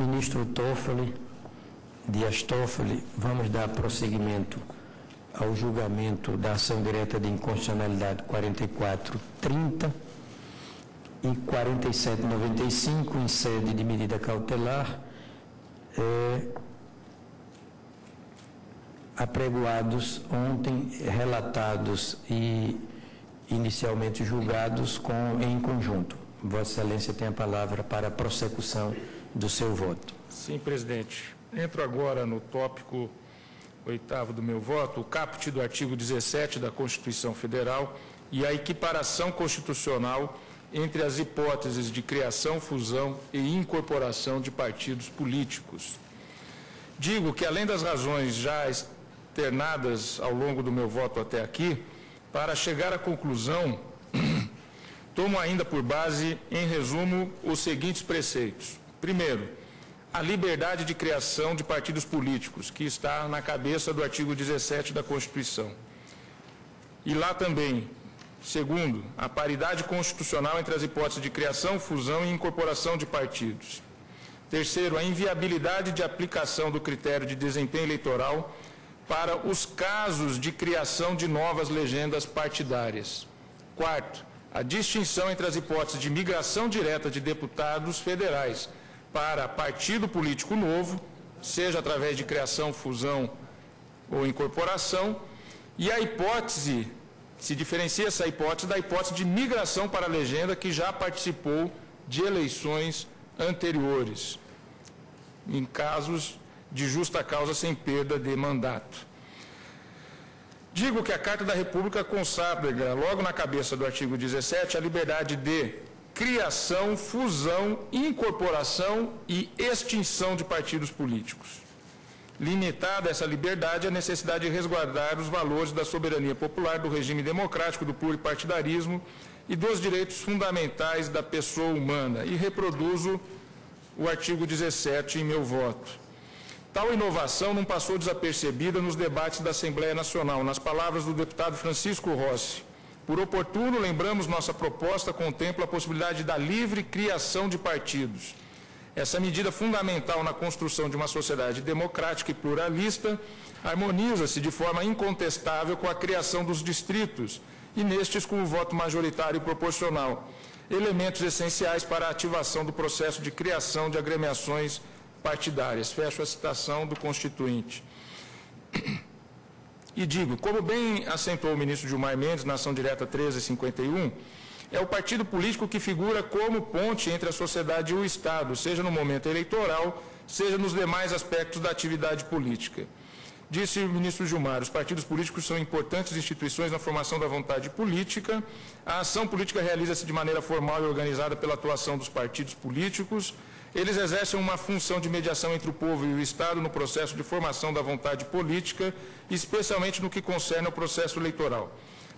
Ministro Toffoli, Dias Toffoli, vamos dar prosseguimento ao julgamento da ação direta de inconstitucionalidade 4430 e 4795 em sede de medida cautelar, é, apregoados ontem, relatados e inicialmente julgados com, em conjunto. Vossa Excelência tem a palavra para a prossecução do seu voto. Sim, presidente. Entro agora no tópico oitavo do meu voto, o caput do artigo 17 da Constituição Federal e a equiparação constitucional entre as hipóteses de criação, fusão e incorporação de partidos políticos. Digo que, além das razões já externadas ao longo do meu voto até aqui, para chegar à conclusão, tomo ainda por base, em resumo, os seguintes preceitos. Primeiro, a liberdade de criação de partidos políticos, que está na cabeça do artigo 17 da Constituição. E lá também, segundo, a paridade constitucional entre as hipóteses de criação, fusão e incorporação de partidos. Terceiro, a inviabilidade de aplicação do critério de desempenho eleitoral para os casos de criação de novas legendas partidárias. Quarto, a distinção entre as hipóteses de migração direta de deputados federais para partido político novo, seja através de criação, fusão ou incorporação, e a hipótese, se diferencia essa hipótese da hipótese de migração para a legenda que já participou de eleições anteriores, em casos de justa causa sem perda de mandato. Digo que a Carta da República consagra, logo na cabeça do artigo 17, a liberdade de criação, fusão, incorporação e extinção de partidos políticos. Limitada essa liberdade a necessidade de resguardar os valores da soberania popular, do regime democrático, do pluripartidarismo e dos direitos fundamentais da pessoa humana. E reproduzo o artigo 17 em meu voto. Tal inovação não passou desapercebida nos debates da Assembleia Nacional, nas palavras do deputado Francisco Rossi. Por oportuno, lembramos nossa proposta contempla a possibilidade da livre criação de partidos. Essa medida fundamental na construção de uma sociedade democrática e pluralista harmoniza-se de forma incontestável com a criação dos distritos e nestes com o voto majoritário proporcional, elementos essenciais para a ativação do processo de criação de agremiações partidárias. Fecho a citação do Constituinte. E digo, como bem acentuou o ministro Gilmar Mendes na ação direta 1351, é o partido político que figura como ponte entre a sociedade e o Estado, seja no momento eleitoral, seja nos demais aspectos da atividade política. Disse o ministro Gilmar, os partidos políticos são importantes instituições na formação da vontade política. A ação política realiza-se de maneira formal e organizada pela atuação dos partidos políticos. Eles exercem uma função de mediação entre o povo e o Estado no processo de formação da vontade política, especialmente no que concerne ao processo eleitoral.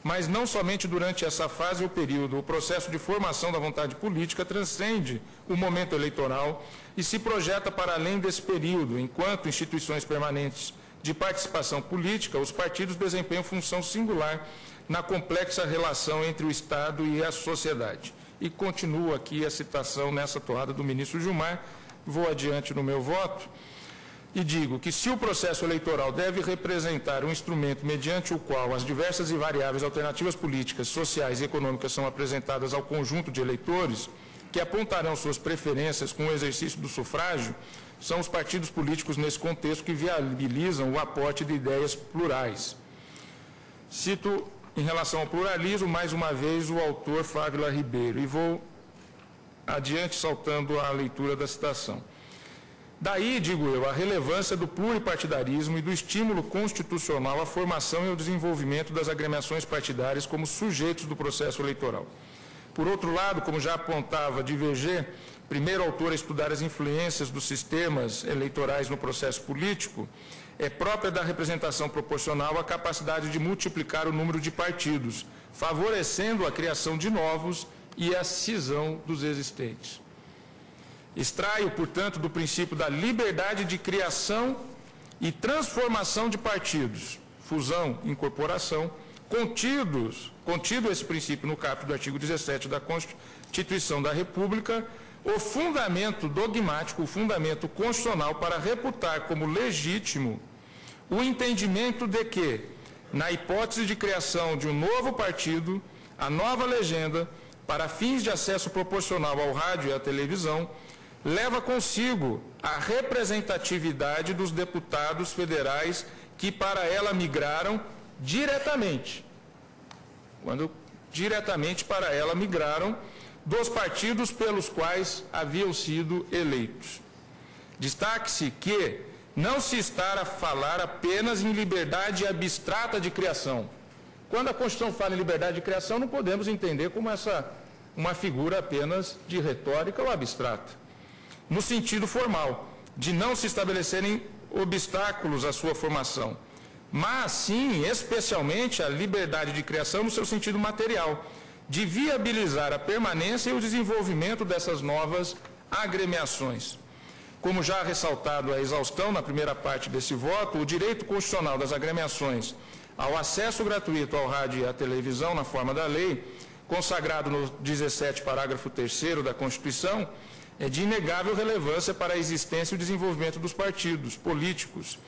Mas não somente durante essa fase ou período, o processo de formação da vontade política transcende o momento eleitoral e se projeta para além desse período, enquanto instituições permanentes de participação política, os partidos desempenham função singular na complexa relação entre o Estado e a sociedade. E continuo aqui a citação nessa toada do ministro Gilmar, vou adiante no meu voto, e digo que se o processo eleitoral deve representar um instrumento mediante o qual as diversas e variáveis alternativas políticas, sociais e econômicas são apresentadas ao conjunto de eleitores, que apontarão suas preferências com o exercício do sufrágio, são os partidos políticos nesse contexto que viabilizam o aporte de ideias plurais. Cito em relação ao pluralismo, mais uma vez, o autor Flávio Ribeiro, e vou adiante saltando a leitura da citação. Daí, digo eu, a relevância do pluripartidarismo e do estímulo constitucional à formação e ao desenvolvimento das agremiações partidárias como sujeitos do processo eleitoral. Por outro lado, como já apontava Diverger, primeiro autor a estudar as influências dos sistemas eleitorais no processo político, é própria da representação proporcional a capacidade de multiplicar o número de partidos, favorecendo a criação de novos e a cisão dos existentes. Extraio, portanto, do princípio da liberdade de criação e transformação de partidos, fusão, incorporação, contidos, contido esse princípio no capítulo do artigo 17 da Constituição da República, o fundamento dogmático, o fundamento constitucional para reputar como legítimo o entendimento de que, na hipótese de criação de um novo partido, a nova legenda, para fins de acesso proporcional ao rádio e à televisão, leva consigo a representatividade dos deputados federais que para ela migraram diretamente. Quando diretamente para ela migraram dos partidos pelos quais haviam sido eleitos. Destaque-se que não se está a falar apenas em liberdade abstrata de criação. Quando a Constituição fala em liberdade de criação, não podemos entender como essa uma figura apenas de retórica ou abstrata. No sentido formal, de não se estabelecerem obstáculos à sua formação, mas sim, especialmente, a liberdade de criação no seu sentido material, de viabilizar a permanência e o desenvolvimento dessas novas agremiações. Como já ressaltado a exaustão na primeira parte desse voto, o direito constitucional das agremiações ao acesso gratuito ao rádio e à televisão na forma da lei, consagrado no 17, parágrafo 3 da Constituição, é de inegável relevância para a existência e o desenvolvimento dos partidos políticos,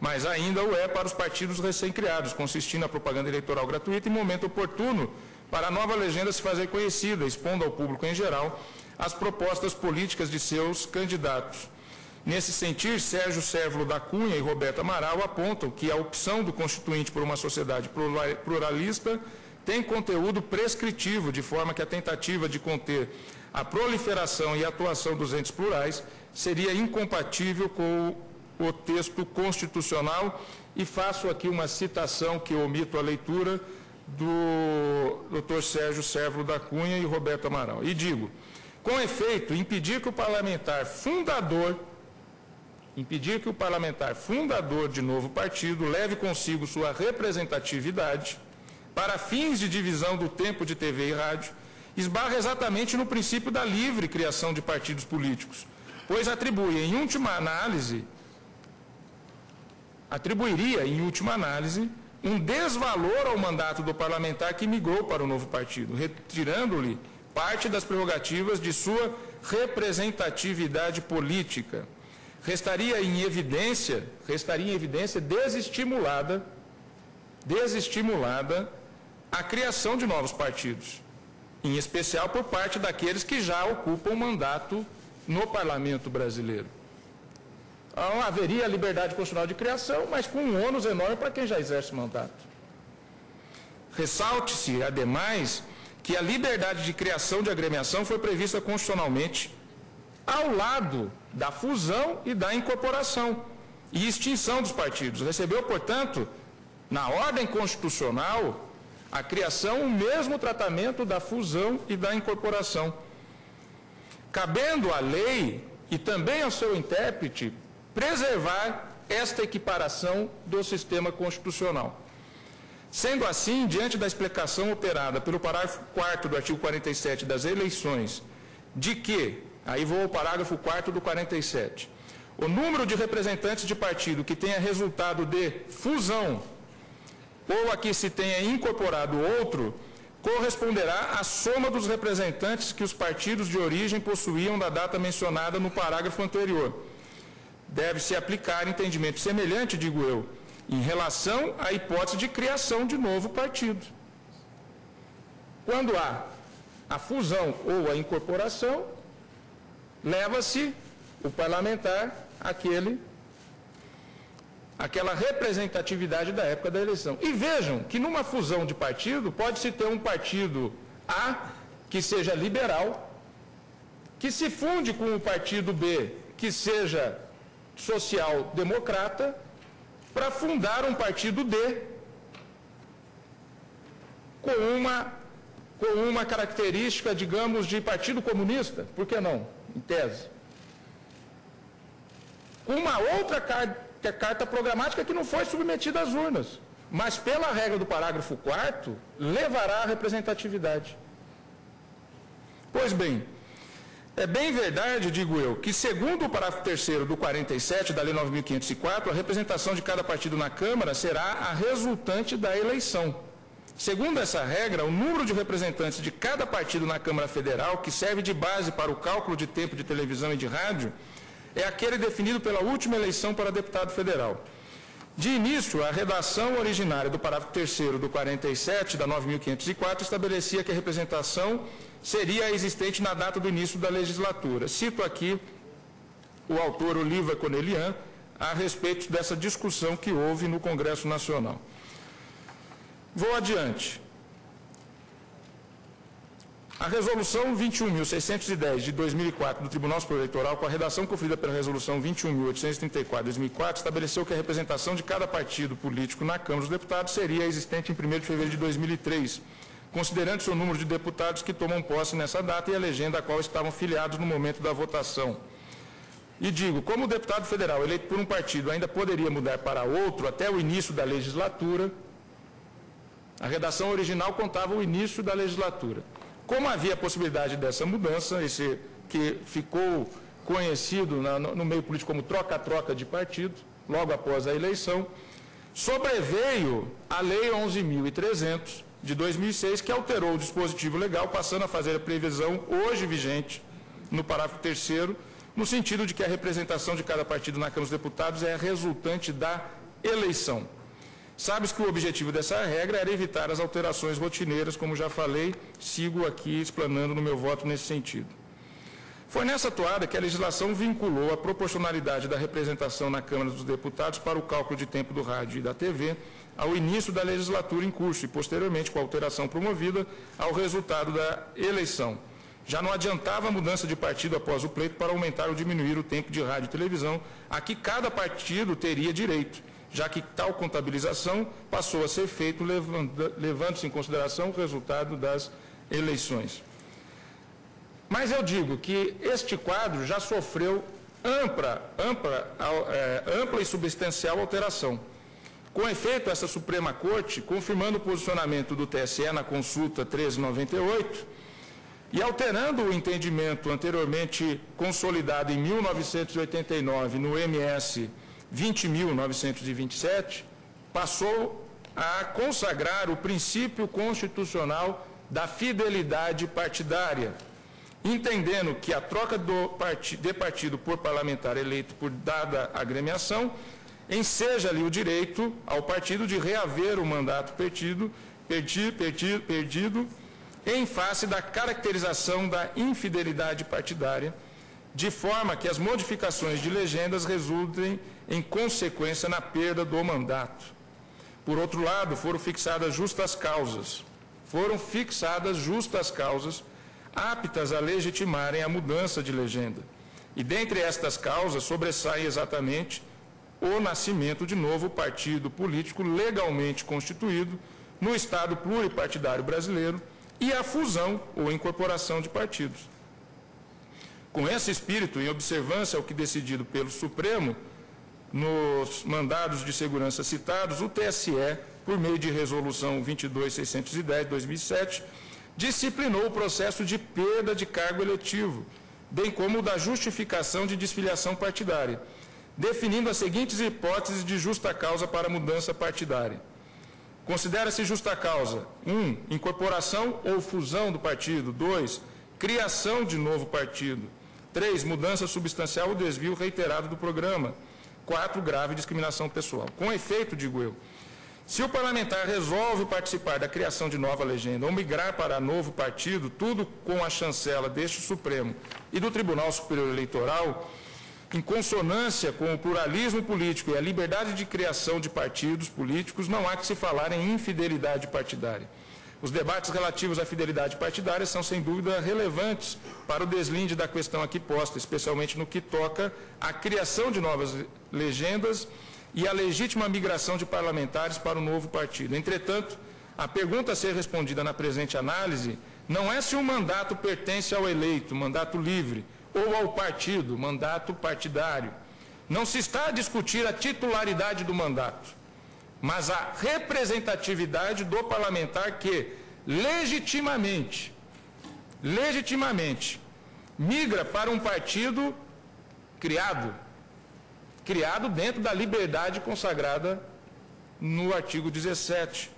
mas ainda o é para os partidos recém-criados, consistindo na propaganda eleitoral gratuita em momento oportuno para a nova legenda se fazer conhecida, expondo ao público em geral as propostas políticas de seus candidatos. Nesse sentido, Sérgio Sérvulo da Cunha e Roberto Amaral apontam que a opção do Constituinte por uma sociedade pluralista tem conteúdo prescritivo, de forma que a tentativa de conter a proliferação e atuação dos entes plurais seria incompatível com o texto constitucional. E faço aqui uma citação que omito a leitura do Dr. Sérgio Sérvulo da Cunha e Roberto Amaral. E digo, com efeito, impedir que o parlamentar fundador impedir que o parlamentar fundador de novo partido leve consigo sua representatividade para fins de divisão do tempo de TV e rádio, esbarra exatamente no princípio da livre criação de partidos políticos, pois atribui, em última análise, atribuiria, em última análise, um desvalor ao mandato do parlamentar que migrou para o novo partido, retirando-lhe parte das prerrogativas de sua representatividade política. Restaria em evidência, restaria em evidência desestimulada, desestimulada a criação de novos partidos, em especial por parte daqueles que já ocupam mandato no parlamento brasileiro. Então, haveria liberdade constitucional de criação, mas com um ônus enorme para quem já exerce mandato. Ressalte-se, ademais, que a liberdade de criação de agremiação foi prevista constitucionalmente ao lado da fusão e da incorporação e extinção dos partidos. Recebeu, portanto, na ordem constitucional, a criação o mesmo tratamento da fusão e da incorporação. Cabendo à lei e também ao seu intérprete preservar esta equiparação do sistema constitucional. Sendo assim, diante da explicação operada pelo parágrafo 4 do artigo 47 das eleições, de que, aí vou ao parágrafo 4 do 47, o número de representantes de partido que tenha resultado de fusão ou a que se tenha incorporado outro, corresponderá à soma dos representantes que os partidos de origem possuíam da data mencionada no parágrafo anterior deve-se aplicar entendimento semelhante, digo eu, em relação à hipótese de criação de novo partido. Quando há a fusão ou a incorporação, leva-se o parlamentar aquele aquela representatividade da época da eleição. E vejam que numa fusão de partido pode-se ter um partido A que seja liberal, que se funde com o partido B que seja social-democrata para fundar um partido D com uma, com uma característica, digamos, de partido comunista, por que não, em tese? Uma outra carta, carta programática que não foi submetida às urnas, mas pela regra do parágrafo 4 levará à representatividade. Pois bem, é bem verdade, digo eu, que segundo o parágrafo 3 do 47 da Lei 9.504, a representação de cada partido na Câmara será a resultante da eleição, Segundo essa regra, o número de representantes de cada partido na Câmara Federal, que serve de base para o cálculo de tempo de televisão e de rádio, é aquele definido pela última eleição para deputado federal. De início, a redação originária do parágrafo 3 do 47 da 9.504 estabelecia que a representação seria existente na data do início da legislatura. Cito aqui o autor Oliva Cornelian a respeito dessa discussão que houve no Congresso Nacional. Vou adiante. A Resolução 21.610 de 2004 do Tribunal Superior Eleitoral, com a redação conferida pela Resolução 21.834 de 2004, estabeleceu que a representação de cada partido político na Câmara dos Deputados seria existente em 1 de fevereiro de 2003, considerando-se o número de deputados que tomam posse nessa data e a legenda a qual estavam filiados no momento da votação. E digo, como o deputado federal eleito por um partido ainda poderia mudar para outro até o início da legislatura, a redação original contava o início da legislatura. Como havia a possibilidade dessa mudança, esse que ficou conhecido na, no meio político como troca-troca de partido, logo após a eleição, sobreveio a Lei 11.300 de 2006, que alterou o dispositivo legal, passando a fazer a previsão hoje vigente, no parágrafo 3 no sentido de que a representação de cada partido na Câmara dos Deputados é resultante da eleição. Sabes que o objetivo dessa regra era evitar as alterações rotineiras, como já falei, sigo aqui explanando no meu voto nesse sentido. Foi nessa toada que a legislação vinculou a proporcionalidade da representação na Câmara dos Deputados para o cálculo de tempo do rádio e da TV ao início da legislatura em curso e, posteriormente, com a alteração promovida ao resultado da eleição. Já não adiantava a mudança de partido após o pleito para aumentar ou diminuir o tempo de rádio e televisão a que cada partido teria direito já que tal contabilização passou a ser feita levando-se em consideração o resultado das eleições. Mas eu digo que este quadro já sofreu ampla, ampla, é, ampla e substancial alteração. Com efeito, essa Suprema Corte, confirmando o posicionamento do TSE na consulta 1398 e alterando o entendimento anteriormente consolidado em 1989 no MS 20.927, passou a consagrar o princípio constitucional da fidelidade partidária, entendendo que a troca de partido por parlamentar eleito por dada agremiação enseja-lhe o direito ao partido de reaver o mandato perdido, perdido, perdido, perdido em face da caracterização da infidelidade partidária, de forma que as modificações de legendas resultem em consequência na perda do mandato. Por outro lado, foram fixadas justas causas, foram fixadas justas causas aptas a legitimarem a mudança de legenda. E dentre estas causas sobressai exatamente o nascimento de novo partido político legalmente constituído no Estado pluripartidário brasileiro e a fusão ou incorporação de partidos. Com esse espírito, em observância ao que decidido pelo Supremo, nos mandados de segurança citados, o TSE, por meio de resolução 22610 de 2007, disciplinou o processo de perda de cargo eletivo, bem como o da justificação de desfiliação partidária, definindo as seguintes hipóteses de justa causa para mudança partidária. Considera-se justa causa: 1. Um, incorporação ou fusão do partido. 2. Criação de novo partido. 3. Mudança substancial ou desvio reiterado do programa. 4. Grave discriminação pessoal. Com efeito, digo eu, se o parlamentar resolve participar da criação de nova legenda ou migrar para novo partido, tudo com a chancela deste Supremo e do Tribunal Superior Eleitoral, em consonância com o pluralismo político e a liberdade de criação de partidos políticos, não há que se falar em infidelidade partidária. Os debates relativos à fidelidade partidária são, sem dúvida, relevantes para o deslinde da questão aqui posta, especialmente no que toca à criação de novas legendas e à legítima migração de parlamentares para o novo partido. Entretanto, a pergunta a ser respondida na presente análise não é se o mandato pertence ao eleito, mandato livre, ou ao partido, mandato partidário. Não se está a discutir a titularidade do mandato mas a representatividade do parlamentar que legitimamente, legitimamente, migra para um partido criado, criado dentro da liberdade consagrada no artigo 17.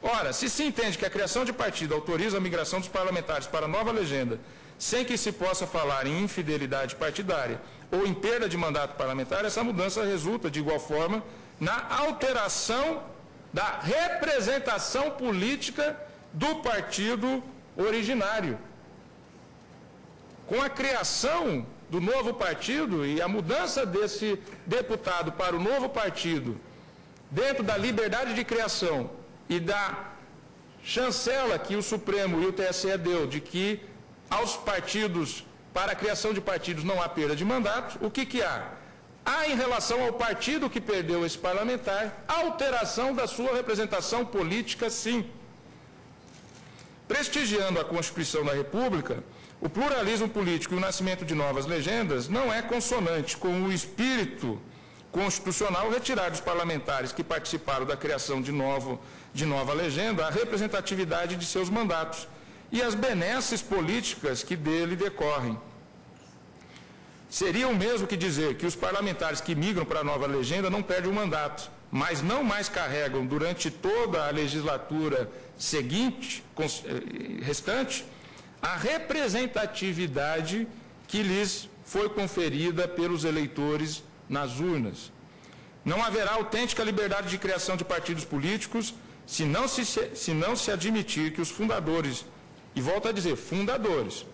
Ora, se se entende que a criação de partido autoriza a migração dos parlamentares para nova legenda, sem que se possa falar em infidelidade partidária ou em perda de mandato parlamentar, essa mudança resulta, de igual forma, na alteração da representação política do partido originário. Com a criação do novo partido e a mudança desse deputado para o novo partido, dentro da liberdade de criação e da chancela que o Supremo e o TSE deu de que aos partidos, para a criação de partidos não há perda de mandato, o que, que há? Há, em relação ao partido que perdeu esse parlamentar, alteração da sua representação política, sim. Prestigiando a Constituição da República, o pluralismo político e o nascimento de novas legendas não é consonante com o espírito constitucional retirar dos parlamentares que participaram da criação de, novo, de nova legenda a representatividade de seus mandatos e as benesses políticas que dele decorrem. Seria o mesmo que dizer que os parlamentares que migram para a nova legenda não perdem o mandato, mas não mais carregam durante toda a legislatura seguinte, eh, restante, a representatividade que lhes foi conferida pelos eleitores nas urnas. Não haverá autêntica liberdade de criação de partidos políticos se não se, se não se admitir que os fundadores, e volto a dizer, fundadores,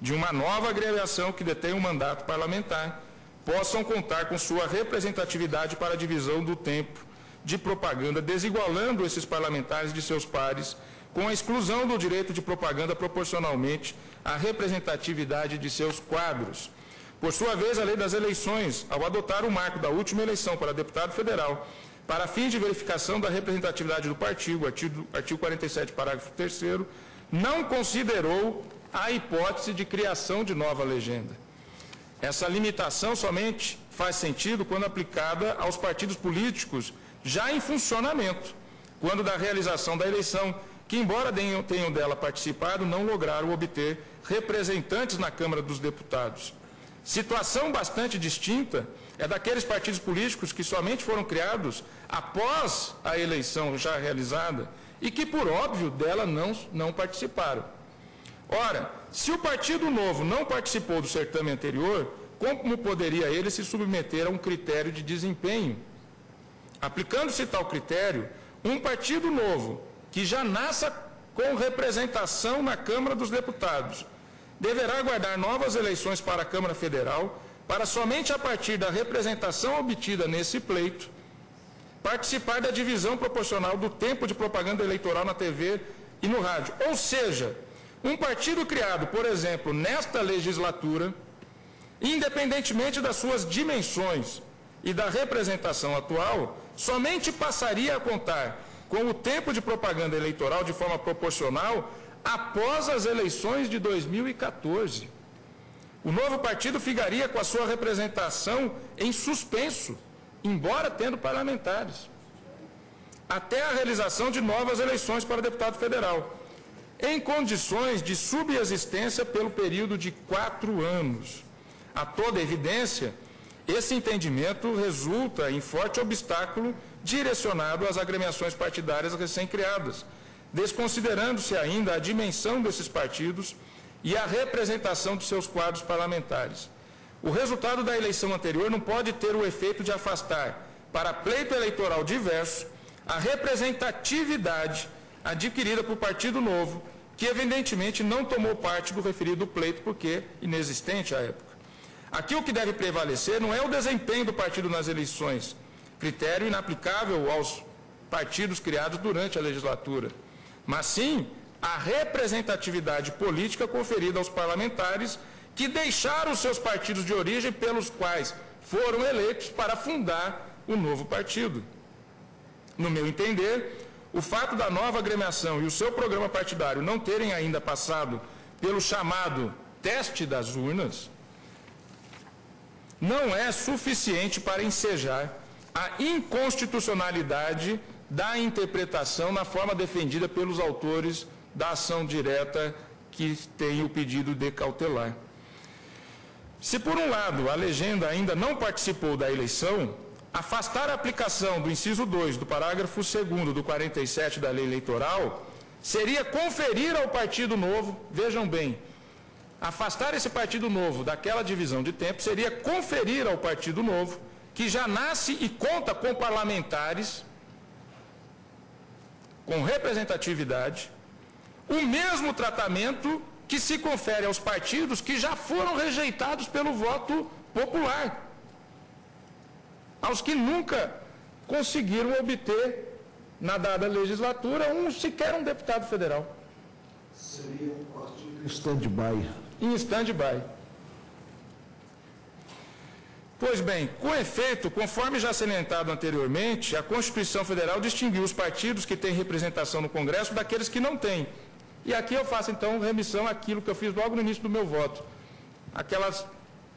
de uma nova agremiação que detém um mandato parlamentar, possam contar com sua representatividade para a divisão do tempo de propaganda, desigualando esses parlamentares de seus pares com a exclusão do direito de propaganda proporcionalmente à representatividade de seus quadros. Por sua vez, a lei das eleições, ao adotar o marco da última eleição para deputado federal, para fins de verificação da representatividade do partido, artigo, artigo 47, parágrafo 3 não considerou a hipótese de criação de nova legenda. Essa limitação somente faz sentido quando aplicada aos partidos políticos já em funcionamento, quando da realização da eleição que, embora tenham dela participado, não lograram obter representantes na Câmara dos Deputados. Situação bastante distinta é daqueles partidos políticos que somente foram criados após a eleição já realizada e que, por óbvio, dela não, não participaram. Ora, se o Partido Novo não participou do certame anterior, como poderia ele se submeter a um critério de desempenho? Aplicando-se tal critério, um partido novo que já nasça com representação na Câmara dos Deputados, deverá aguardar novas eleições para a Câmara Federal, para somente a partir da representação obtida nesse pleito, participar da divisão proporcional do tempo de propaganda eleitoral na TV e no rádio. Ou seja, um partido criado, por exemplo, nesta legislatura, independentemente das suas dimensões e da representação atual, somente passaria a contar com o tempo de propaganda eleitoral de forma proporcional após as eleições de 2014. O novo partido ficaria com a sua representação em suspenso, embora tendo parlamentares, até a realização de novas eleições para deputado federal, em condições de subexistência pelo período de quatro anos. A toda evidência, esse entendimento resulta em forte obstáculo direcionado às agremiações partidárias recém-criadas, desconsiderando-se ainda a dimensão desses partidos e a representação de seus quadros parlamentares. O resultado da eleição anterior não pode ter o efeito de afastar, para pleito eleitoral diverso, a representatividade adquirida por Partido Novo, que evidentemente não tomou parte do referido pleito porque inexistente à época. Aqui o que deve prevalecer não é o desempenho do partido nas eleições, critério inaplicável aos partidos criados durante a legislatura, mas sim a representatividade política conferida aos parlamentares que deixaram seus partidos de origem pelos quais foram eleitos para fundar o novo partido. No meu entender, o fato da nova agremiação e o seu programa partidário não terem ainda passado pelo chamado teste das urnas não é suficiente para ensejar a inconstitucionalidade da interpretação na forma defendida pelos autores da ação direta que tem o pedido de cautelar. Se, por um lado, a legenda ainda não participou da eleição, afastar a aplicação do inciso 2 do parágrafo 2 do 47 da lei eleitoral seria conferir ao Partido Novo, vejam bem, afastar esse Partido Novo daquela divisão de tempo seria conferir ao Partido Novo, que já nasce e conta com parlamentares, com representatividade, o mesmo tratamento que se confere aos partidos que já foram rejeitados pelo voto popular, aos que nunca conseguiram obter, na dada legislatura, um sequer um deputado federal. Seria um partido em stand-by. Em stand-by. Pois bem, com efeito, conforme já salientado anteriormente, a Constituição Federal distinguiu os partidos que têm representação no Congresso daqueles que não têm. E aqui eu faço então remissão àquilo que eu fiz logo no início do meu voto. Aquelas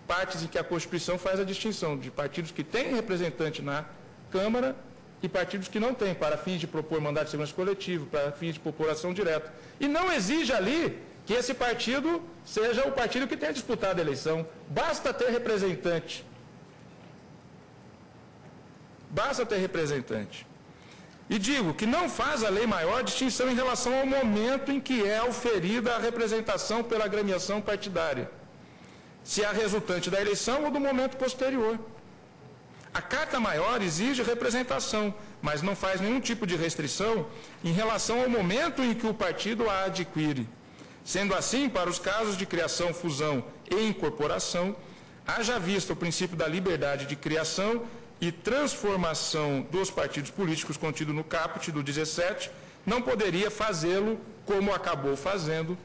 partes em que a Constituição faz a distinção de partidos que têm representante na Câmara e partidos que não têm, para fins de propor mandato de segurança coletivo, para fins de população direta. E não exige ali que esse partido seja o partido que tenha disputado a eleição. Basta ter representante. Basta ter representante. E digo que não faz a lei maior distinção em relação ao momento em que é oferida a representação pela agremiação partidária, se é resultante da eleição ou do momento posterior. A Carta Maior exige representação, mas não faz nenhum tipo de restrição em relação ao momento em que o partido a adquire. Sendo assim, para os casos de criação, fusão e incorporação, haja vista o princípio da liberdade de criação e transformação dos partidos políticos contido no caput do 17, não poderia fazê-lo como acabou fazendo,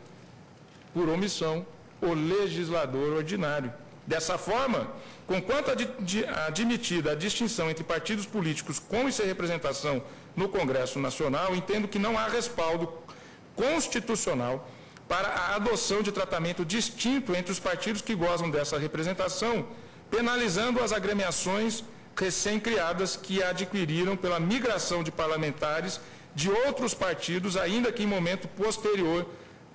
por omissão, o legislador ordinário. Dessa forma, conquanto admitida a distinção entre partidos políticos com e sem representação no Congresso Nacional, entendo que não há respaldo constitucional para a adoção de tratamento distinto entre os partidos que gozam dessa representação, penalizando as agremiações recém-criadas que adquiriram pela migração de parlamentares de outros partidos, ainda que em momento posterior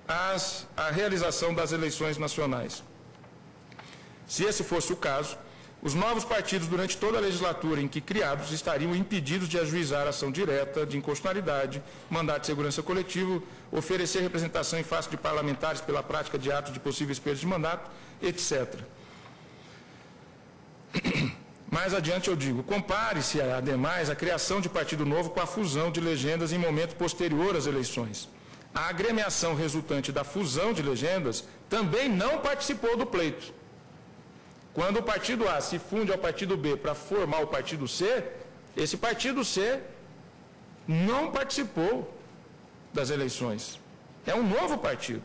às, à realização das eleições nacionais. Se esse fosse o caso, os novos partidos, durante toda a legislatura em que criados, estariam impedidos de ajuizar ação direta de inconstitucionalidade, mandato de segurança coletivo, oferecer representação em face de parlamentares pela prática de atos de possíveis perdas de mandato, etc. Mais adiante eu digo, compare-se, ademais, a criação de partido novo com a fusão de legendas em momento posterior às eleições. A agremiação resultante da fusão de legendas também não participou do pleito. Quando o partido A se funde ao partido B para formar o partido C, esse partido C não participou das eleições. É um novo partido.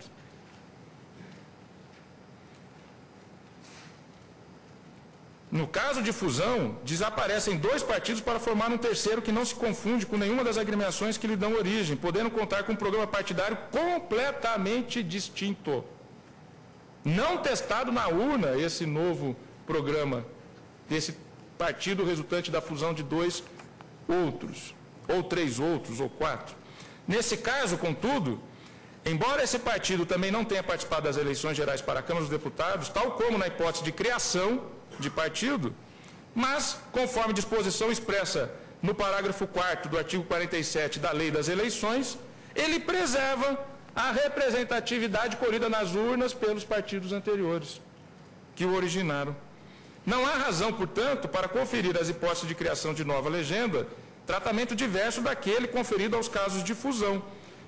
No caso de fusão, desaparecem dois partidos para formar um terceiro que não se confunde com nenhuma das agremiações que lhe dão origem, podendo contar com um programa partidário completamente distinto. Não testado na urna esse novo programa, desse partido resultante da fusão de dois outros, ou três outros, ou quatro. Nesse caso, contudo, embora esse partido também não tenha participado das eleições gerais para a Câmara dos Deputados, tal como na hipótese de criação de partido, mas, conforme disposição expressa no parágrafo 4 do artigo 47 da Lei das Eleições, ele preserva a representatividade colhida nas urnas pelos partidos anteriores que o originaram. Não há razão, portanto, para conferir às hipóteses de criação de nova legenda tratamento diverso daquele conferido aos casos de fusão,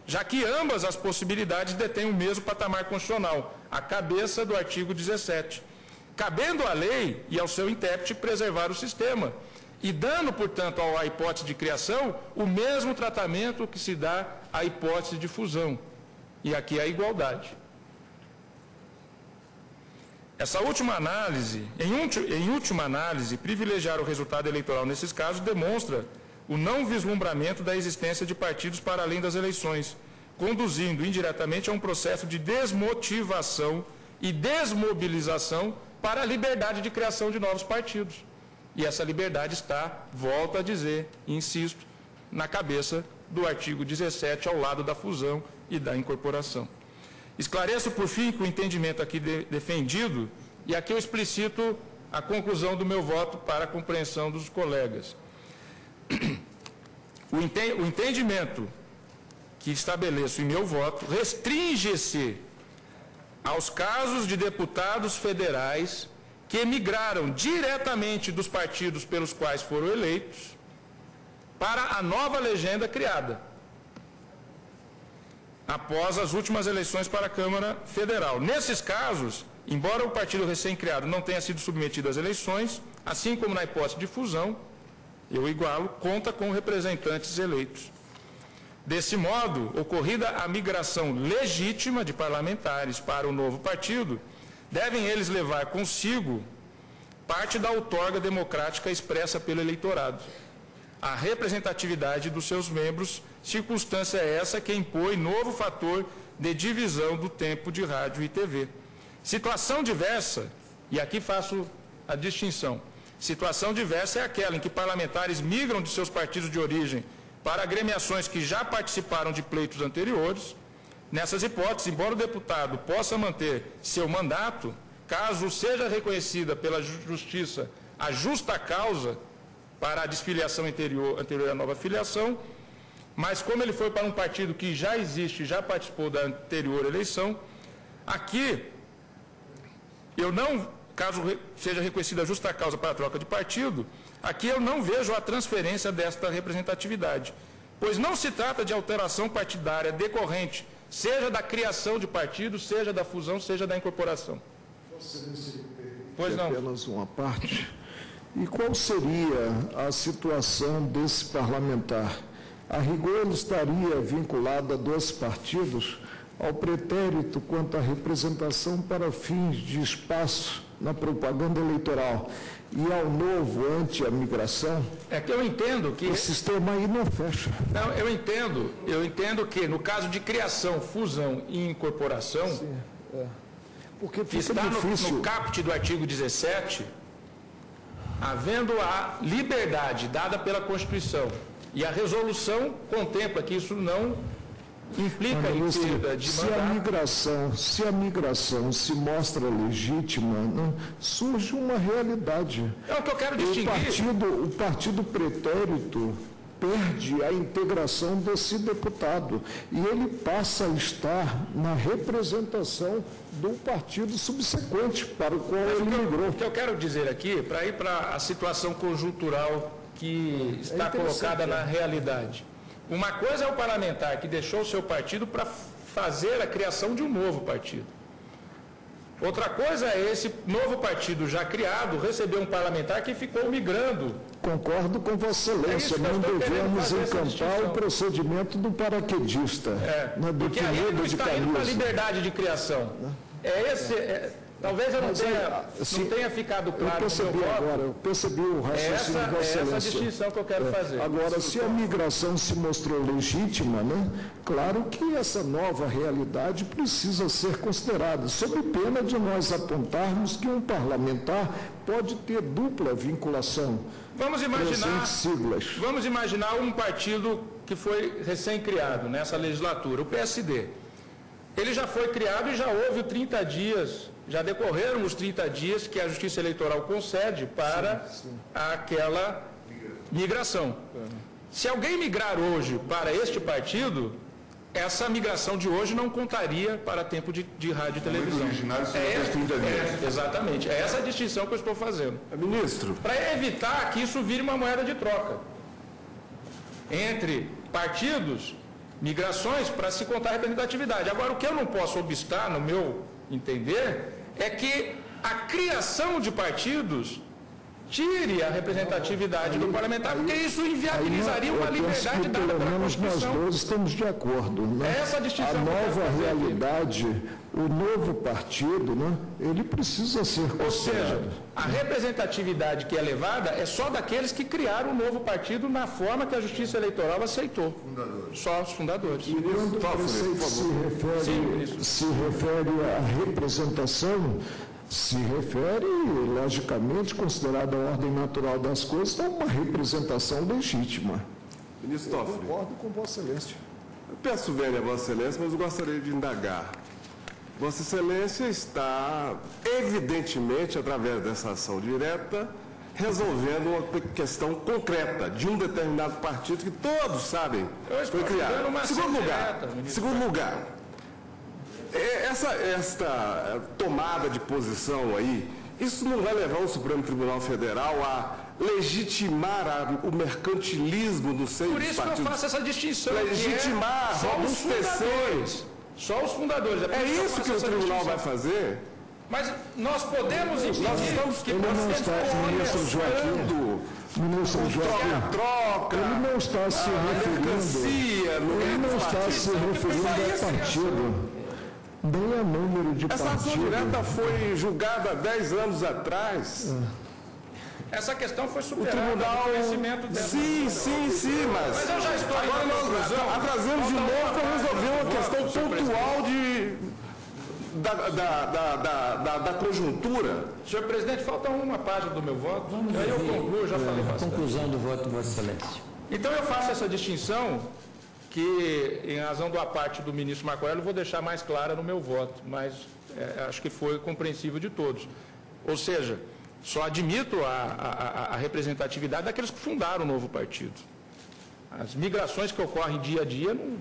já que ambas as possibilidades detêm o mesmo patamar constitucional, a cabeça do artigo 17 cabendo à lei e ao seu intérprete preservar o sistema, e dando, portanto, à hipótese de criação o mesmo tratamento que se dá à hipótese de fusão. E aqui a igualdade. Essa última análise, em, em última análise, privilegiar o resultado eleitoral nesses casos demonstra o não vislumbramento da existência de partidos para além das eleições, conduzindo indiretamente a um processo de desmotivação e desmobilização para a liberdade de criação de novos partidos. E essa liberdade está, volto a dizer, insisto, na cabeça do artigo 17, ao lado da fusão e da incorporação. Esclareço, por fim, que o entendimento aqui de, defendido, e aqui eu explicito a conclusão do meu voto para a compreensão dos colegas. O entendimento que estabeleço em meu voto restringe-se aos casos de deputados federais que emigraram diretamente dos partidos pelos quais foram eleitos para a nova legenda criada após as últimas eleições para a Câmara Federal. Nesses casos, embora o partido recém-criado não tenha sido submetido às eleições, assim como na hipótese de fusão, eu igualo, conta com representantes eleitos. Desse modo, ocorrida a migração legítima de parlamentares para o novo partido, devem eles levar consigo parte da outorga democrática expressa pelo eleitorado, a representatividade dos seus membros, circunstância essa que impõe novo fator de divisão do tempo de rádio e TV. Situação diversa, e aqui faço a distinção, situação diversa é aquela em que parlamentares migram de seus partidos de origem para agremiações que já participaram de pleitos anteriores. Nessas hipóteses, embora o deputado possa manter seu mandato, caso seja reconhecida pela Justiça a justa causa para a desfiliação anterior, anterior à nova filiação, mas como ele foi para um partido que já existe, já participou da anterior eleição, aqui eu não, caso seja reconhecida a justa causa para a troca de partido, aqui eu não vejo a transferência desta representatividade, pois não se trata de alteração partidária decorrente, seja da criação de partido, seja da fusão, seja da incorporação. Pois não. Apenas uma parte. E qual seria a situação desse parlamentar? A rigor, ele estaria vinculado a dois partidos ao pretérito quanto à representação para fins de espaço na propaganda eleitoral e ao novo anti migração É que eu entendo que. O sistema aí não fecha. Não, eu entendo. Eu entendo que no caso de criação, fusão e incorporação. Sim, é. Porque está no, no caput do artigo 17, havendo a liberdade dada pela Constituição e a resolução contempla que isso não implica em perda de se a migração, se a migração se mostra legítima, né, surge uma realidade. É o que eu quero distinguir. O partido, o partido pretérito perde a integração desse deputado e ele passa a estar na representação do partido subsequente para o qual Mas ele migrou. O que eu quero dizer aqui, para ir para a situação conjuntural que está é colocada na realidade. Uma coisa é o parlamentar que deixou o seu partido para fazer a criação de um novo partido. Outra coisa é esse novo partido já criado receber um parlamentar que ficou migrando. Concordo com Vossa Excelência, é não devemos encampar o procedimento do paraquedista. É, né, do porque aí ele está indo para a liberdade de criação. É esse, é, Talvez eu não, tenha, não tenha ficado claro eu percebi agora, eu percebi o raciocínio essa, da Excelência. É essa distinção que eu quero é. fazer. Agora, se a migração se mostrou legítima, né, claro que essa nova realidade precisa ser considerada, sob pena de nós apontarmos que um parlamentar pode ter dupla vinculação. Vamos imaginar, vamos imaginar um partido que foi recém-criado nessa legislatura, o PSD. Ele já foi criado e já houve 30 dias já decorreram os 30 dias que a Justiça Eleitoral concede para sim, sim. aquela migração. Se alguém migrar hoje para este partido, essa migração de hoje não contaria para tempo de, de rádio e televisão. É, 30 dias. É, exatamente. É essa a distinção que eu estou fazendo. Ministro. Para evitar que isso vire uma moeda de troca entre partidos, migrações, para se contar a representatividade. Agora, o que eu não posso obstar, no meu entender, é que a criação de partidos tire a representatividade aí, do parlamentar, aí, porque isso inviabilizaria uma liberdade dada pela pelo menos nós dois estamos de acordo. Né? É essa distinção a nova realidade, o novo partido, né, ele precisa ser Ou seja, a representatividade que é levada é só daqueles que criaram o novo partido na forma que a Justiça Eleitoral aceitou. Fundadores. Só os fundadores. E quando o preceito se refere, Sim, se refere à representação, se refere, logicamente, considerada a ordem natural das coisas, a uma representação legítima. Ministro Toffoli. Eu concordo com Vossa Excelência. Eu peço velha a Vossa Excelência, mas eu gostaria de indagar. Vossa Excelência está, evidentemente, através dessa ação direta, resolvendo uma questão concreta de um determinado partido que todos sabem foi criado. Segundo lugar, direta, segundo lugar, essa esta tomada de posição aí, isso não vai levar o Supremo Tribunal Federal a legitimar a, o mercantilismo do seio Por isso que eu faço essa distinção. Legitimar, é robustecer. Só os fundadores. É, é isso que o tribunal vai fazer? Mas nós podemos impedir nós estamos, que ele não está, ministro Joaquim, ministro Joaquim, troca, ele não está se referindo, ele não está se referindo a partido, nem a número de Essa partido. ação direta foi julgada há 10 anos atrás. Essa questão foi superada o tribunal... conhecimento dela. Sim, sim, sim, mas... Mas eu já estou Agora nós atrasamos de novo para resolver uma questão pontual de da, da, da, da, da conjuntura. Senhor presidente, falta uma página do meu voto. Vamos aí eu concluo, já falei bastante. Conclusão do voto, Vossa Excelência. Então eu faço essa distinção que, em razão da parte do ministro Marco Aurélio, vou deixar mais clara no meu voto, mas é, acho que foi compreensível de todos. Ou seja, só admito a, a, a representatividade daqueles que fundaram o novo partido. As migrações que ocorrem dia a dia não,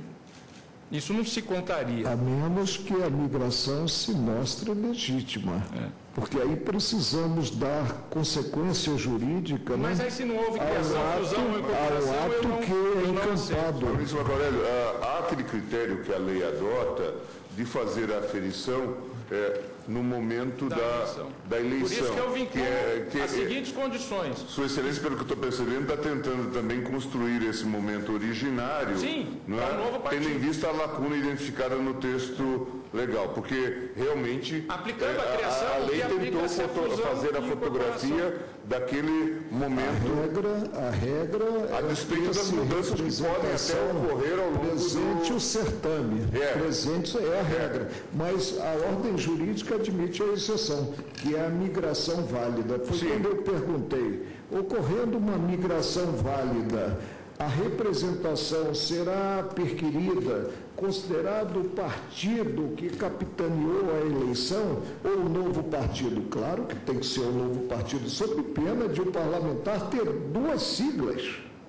isso não se contaria. A menos que a migração se mostre legítima. É. Porque aí precisamos dar consequência jurídica. Mas né? aí se não houve criação, ao fusão ou incorporação, ao ato não, que é encampado. Maurício Macorelli, há aquele critério que a lei adota de fazer a aferição é, no momento da, da, eleição. da eleição. Por isso que eu vinculo que é, que as é, seguintes condições. Sua Excelência, pelo que eu estou percebendo, está tentando também construir esse momento originário. Sim, não é? um novo partido. Tendo em vista a lacuna identificada no texto legal, porque realmente Aplicando a, é, criação, a, a lei tentou foto, fazer a fotografia daquele momento. A regra, a regra a despeito das mudanças que podem até ocorrer ao longo presente do... o certame. É. Presente é a regra. Mas a ordem jurídica admite a exceção, que é a migração válida. Foi Sim. quando eu perguntei, ocorrendo uma migração válida, a representação será perquirida considerado o partido que capitaneou a eleição ou o novo partido? Claro que tem que ser o novo partido, sob pena de o um parlamentar ter duas siglas.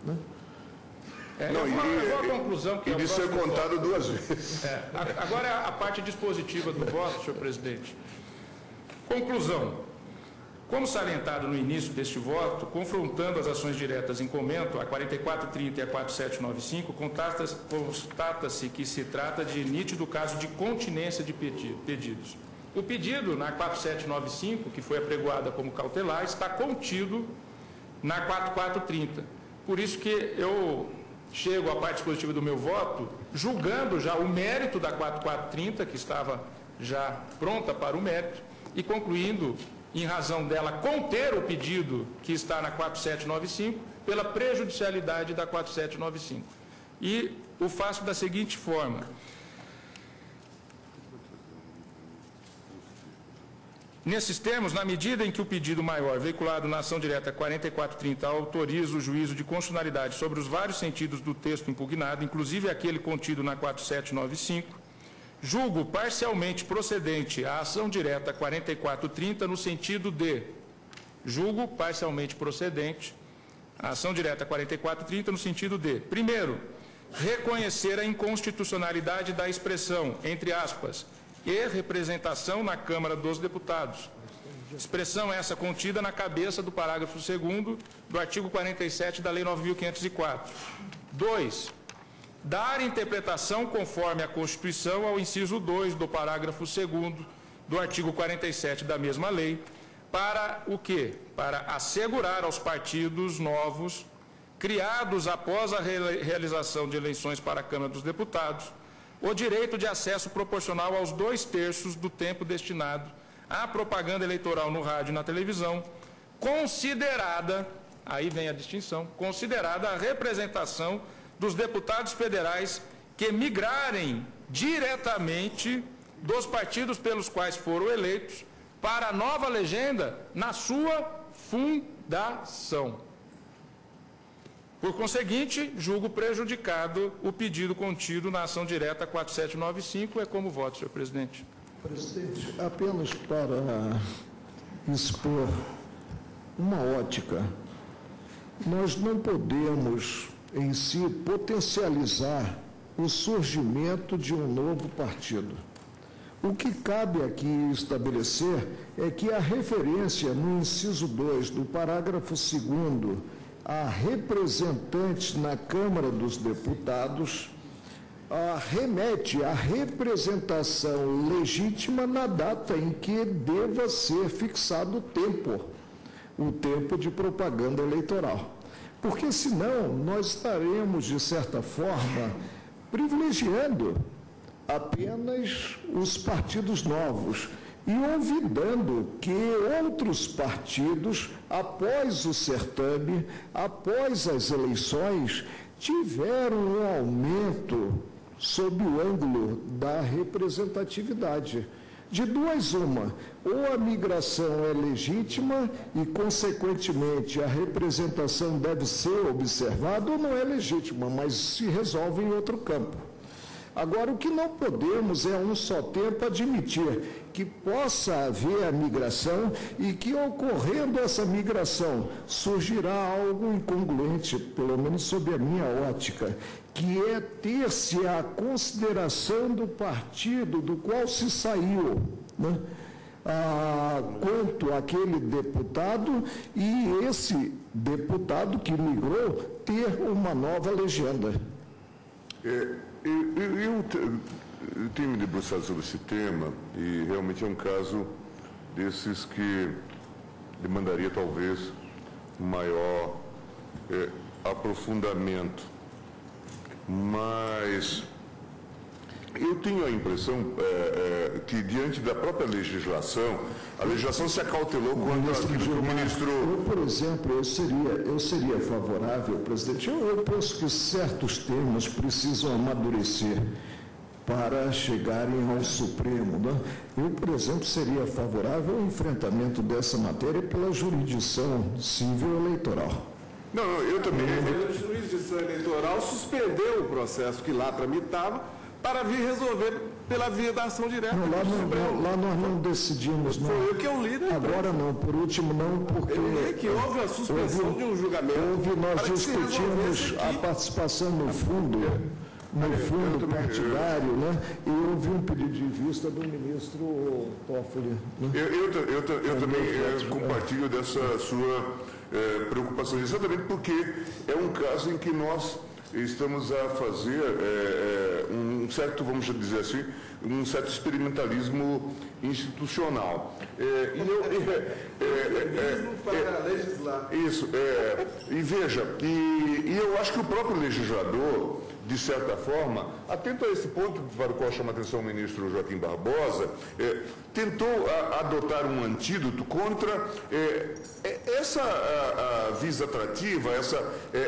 Né? É, Não, eu, vou, e, eu vou à conclusão que e é de ser contado voto. duas vezes. É, agora a parte dispositiva do voto, senhor presidente. Conclusão. Como salientado no início deste voto, confrontando as ações diretas em comento, a 4430 e a 4795, constata-se que se trata de nítido caso de continência de pedidos. O pedido na 4795, que foi apregoada como cautelar, está contido na 4430. Por isso que eu chego à parte dispositiva do meu voto, julgando já o mérito da 4430, que estava já pronta para o mérito, e concluindo em razão dela conter o pedido que está na 4795, pela prejudicialidade da 4795. E o faço da seguinte forma. Nesses termos, na medida em que o pedido maior, veiculado na ação direta 4430, autoriza o juízo de constitucionalidade sobre os vários sentidos do texto impugnado, inclusive aquele contido na 4795, Julgo parcialmente procedente a ação direta 4430 no sentido de julgo parcialmente procedente a ação direta 4430 no sentido de, primeiro, reconhecer a inconstitucionalidade da expressão, entre aspas, e representação na Câmara dos Deputados. Expressão essa contida na cabeça do parágrafo 2 do artigo 47 da Lei 9.504. Dois, dar interpretação conforme a Constituição ao inciso 2 do parágrafo 2 do artigo 47 da mesma lei, para o quê? Para assegurar aos partidos novos, criados após a realização de eleições para a Câmara dos Deputados, o direito de acesso proporcional aos dois terços do tempo destinado à propaganda eleitoral no rádio e na televisão, considerada, aí vem a distinção, considerada a representação dos deputados federais que migrarem diretamente dos partidos pelos quais foram eleitos para a nova legenda na sua fundação. Por conseguinte, julgo prejudicado o pedido contido na ação direta 4795. É como voto, senhor presidente. Presidente, apenas para expor uma ótica, nós não podemos em si potencializar o surgimento de um novo partido. O que cabe aqui estabelecer é que a referência no inciso 2 do parágrafo 2 a representantes na Câmara dos Deputados a, remete à representação legítima na data em que deva ser fixado o tempo, o tempo de propaganda eleitoral. Porque senão nós estaremos, de certa forma, privilegiando apenas os partidos novos e olvidando que outros partidos, após o certame, após as eleições, tiveram um aumento sob o ângulo da representatividade. De duas, uma, ou a migração é legítima e, consequentemente, a representação deve ser observada, ou não é legítima, mas se resolve em outro campo. Agora, o que não podemos é, a um só tempo, admitir que possa haver a migração e que, ocorrendo essa migração, surgirá algo incongruente, pelo menos sob a minha ótica, que é ter-se a consideração do partido do qual se saiu, né? ah, quanto àquele deputado e esse deputado que migrou ter uma nova legenda. É, eu, eu, eu, eu tenho me debruçado sobre esse tema e realmente é um caso desses que demandaria talvez maior é, aprofundamento mas eu tenho a impressão é, é, que, diante da própria legislação, a legislação se acautelou quanto àquilo que o ministro. Eu, por exemplo, eu seria, eu seria favorável, presidente, eu, eu penso que certos temas precisam amadurecer para chegarem ao Supremo. Né? Eu, por exemplo, seria favorável ao enfrentamento dessa matéria pela jurisdição civil eleitoral. Não, eu também. A jurisdição eleitoral suspendeu o processo que lá tramitava para vir resolver pela via da ação direta. Não, lá, não, lá, nós não decidimos, não. Foi o que eu li, né? Agora não, por último não, porque... Eu li que houve a suspensão houve, de um julgamento. Houve, nós discutimos a participação no fundo, no fundo partidário, né? E houve um pedido de vista do ministro Toffoli. Né? Eu, eu, eu, eu também é, compartilho dessa sua é, preocupação, exatamente porque é um caso em que nós estamos a fazer é, é, um certo, vamos dizer assim, um certo experimentalismo institucional. É, e eu, é, é, para legislar. Isso, e veja, e, e eu acho que o próprio legislador de certa forma, atento a esse ponto para o qual chama a atenção o ministro Joaquim Barbosa, é, tentou a, adotar um antídoto contra é, é essa a, a visa atrativa, essa,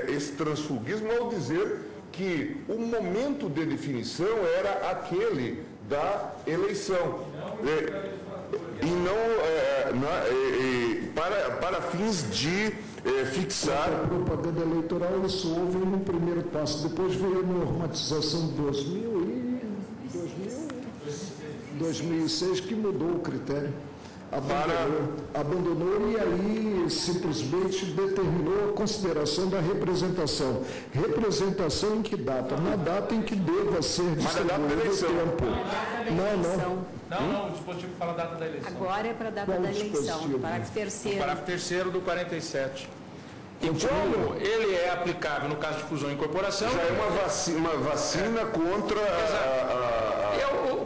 esse transfugismo, ao dizer que o momento de definição era aquele da eleição. E não, na, para, para fins de é, fixar. A propaganda eleitoral, isso houve no primeiro passo. Depois veio a normatização de 2000 e 2000, 2006, que mudou o critério. Abandonou, para... abandonou e aí simplesmente determinou a consideração da representação. Representação em que data? Na data em que deva ser distribuído o tempo. Não, não. Não, não, o dispositivo fala a data da eleição. Agora é para a data Qual da eleição, parágrafo terceiro. parágrafo terceiro do 47. E como ele é aplicável no caso de fusão e incorporação... Já é uma vacina, uma vacina é. contra a, a,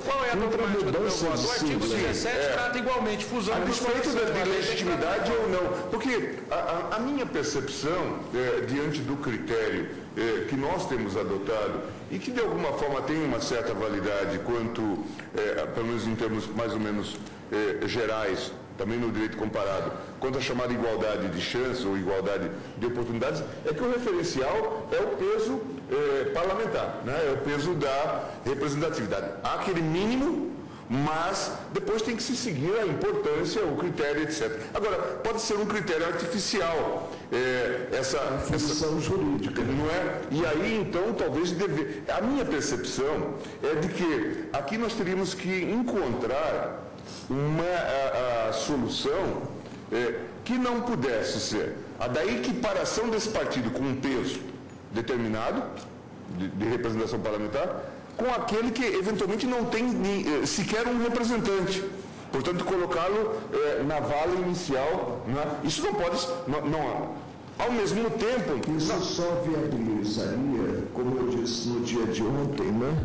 qual é a problemática do meu voto? O artigo 17 é. trata igualmente fusão e respeito de legitimidade ou não. Porque a, a minha percepção, é, diante do critério é, que nós temos adotado e que de alguma forma tem uma certa validade quanto, é, pelo menos em termos mais ou menos é, gerais, também no direito comparado, quanto à chamada igualdade de chance ou igualdade de oportunidades, é que o referencial é o peso é, parlamentar, né? é o peso da representatividade. Há aquele mínimo mas depois tem que se seguir a importância, o critério, etc. Agora, pode ser um critério artificial, é, essa função jurídica. Não é? E aí, então, talvez deve. A minha percepção é de que aqui nós teríamos que encontrar uma a, a solução é, que não pudesse ser a da equiparação desse partido com um peso determinado, de, de representação parlamentar, com aquele que eventualmente não tem ni, eh, sequer um representante. Portanto, colocá-lo eh, na vala inicial, né? isso não pode, não, não, ao mesmo tempo... Isso não... só viabilizaria, como eu disse no dia de ontem, né?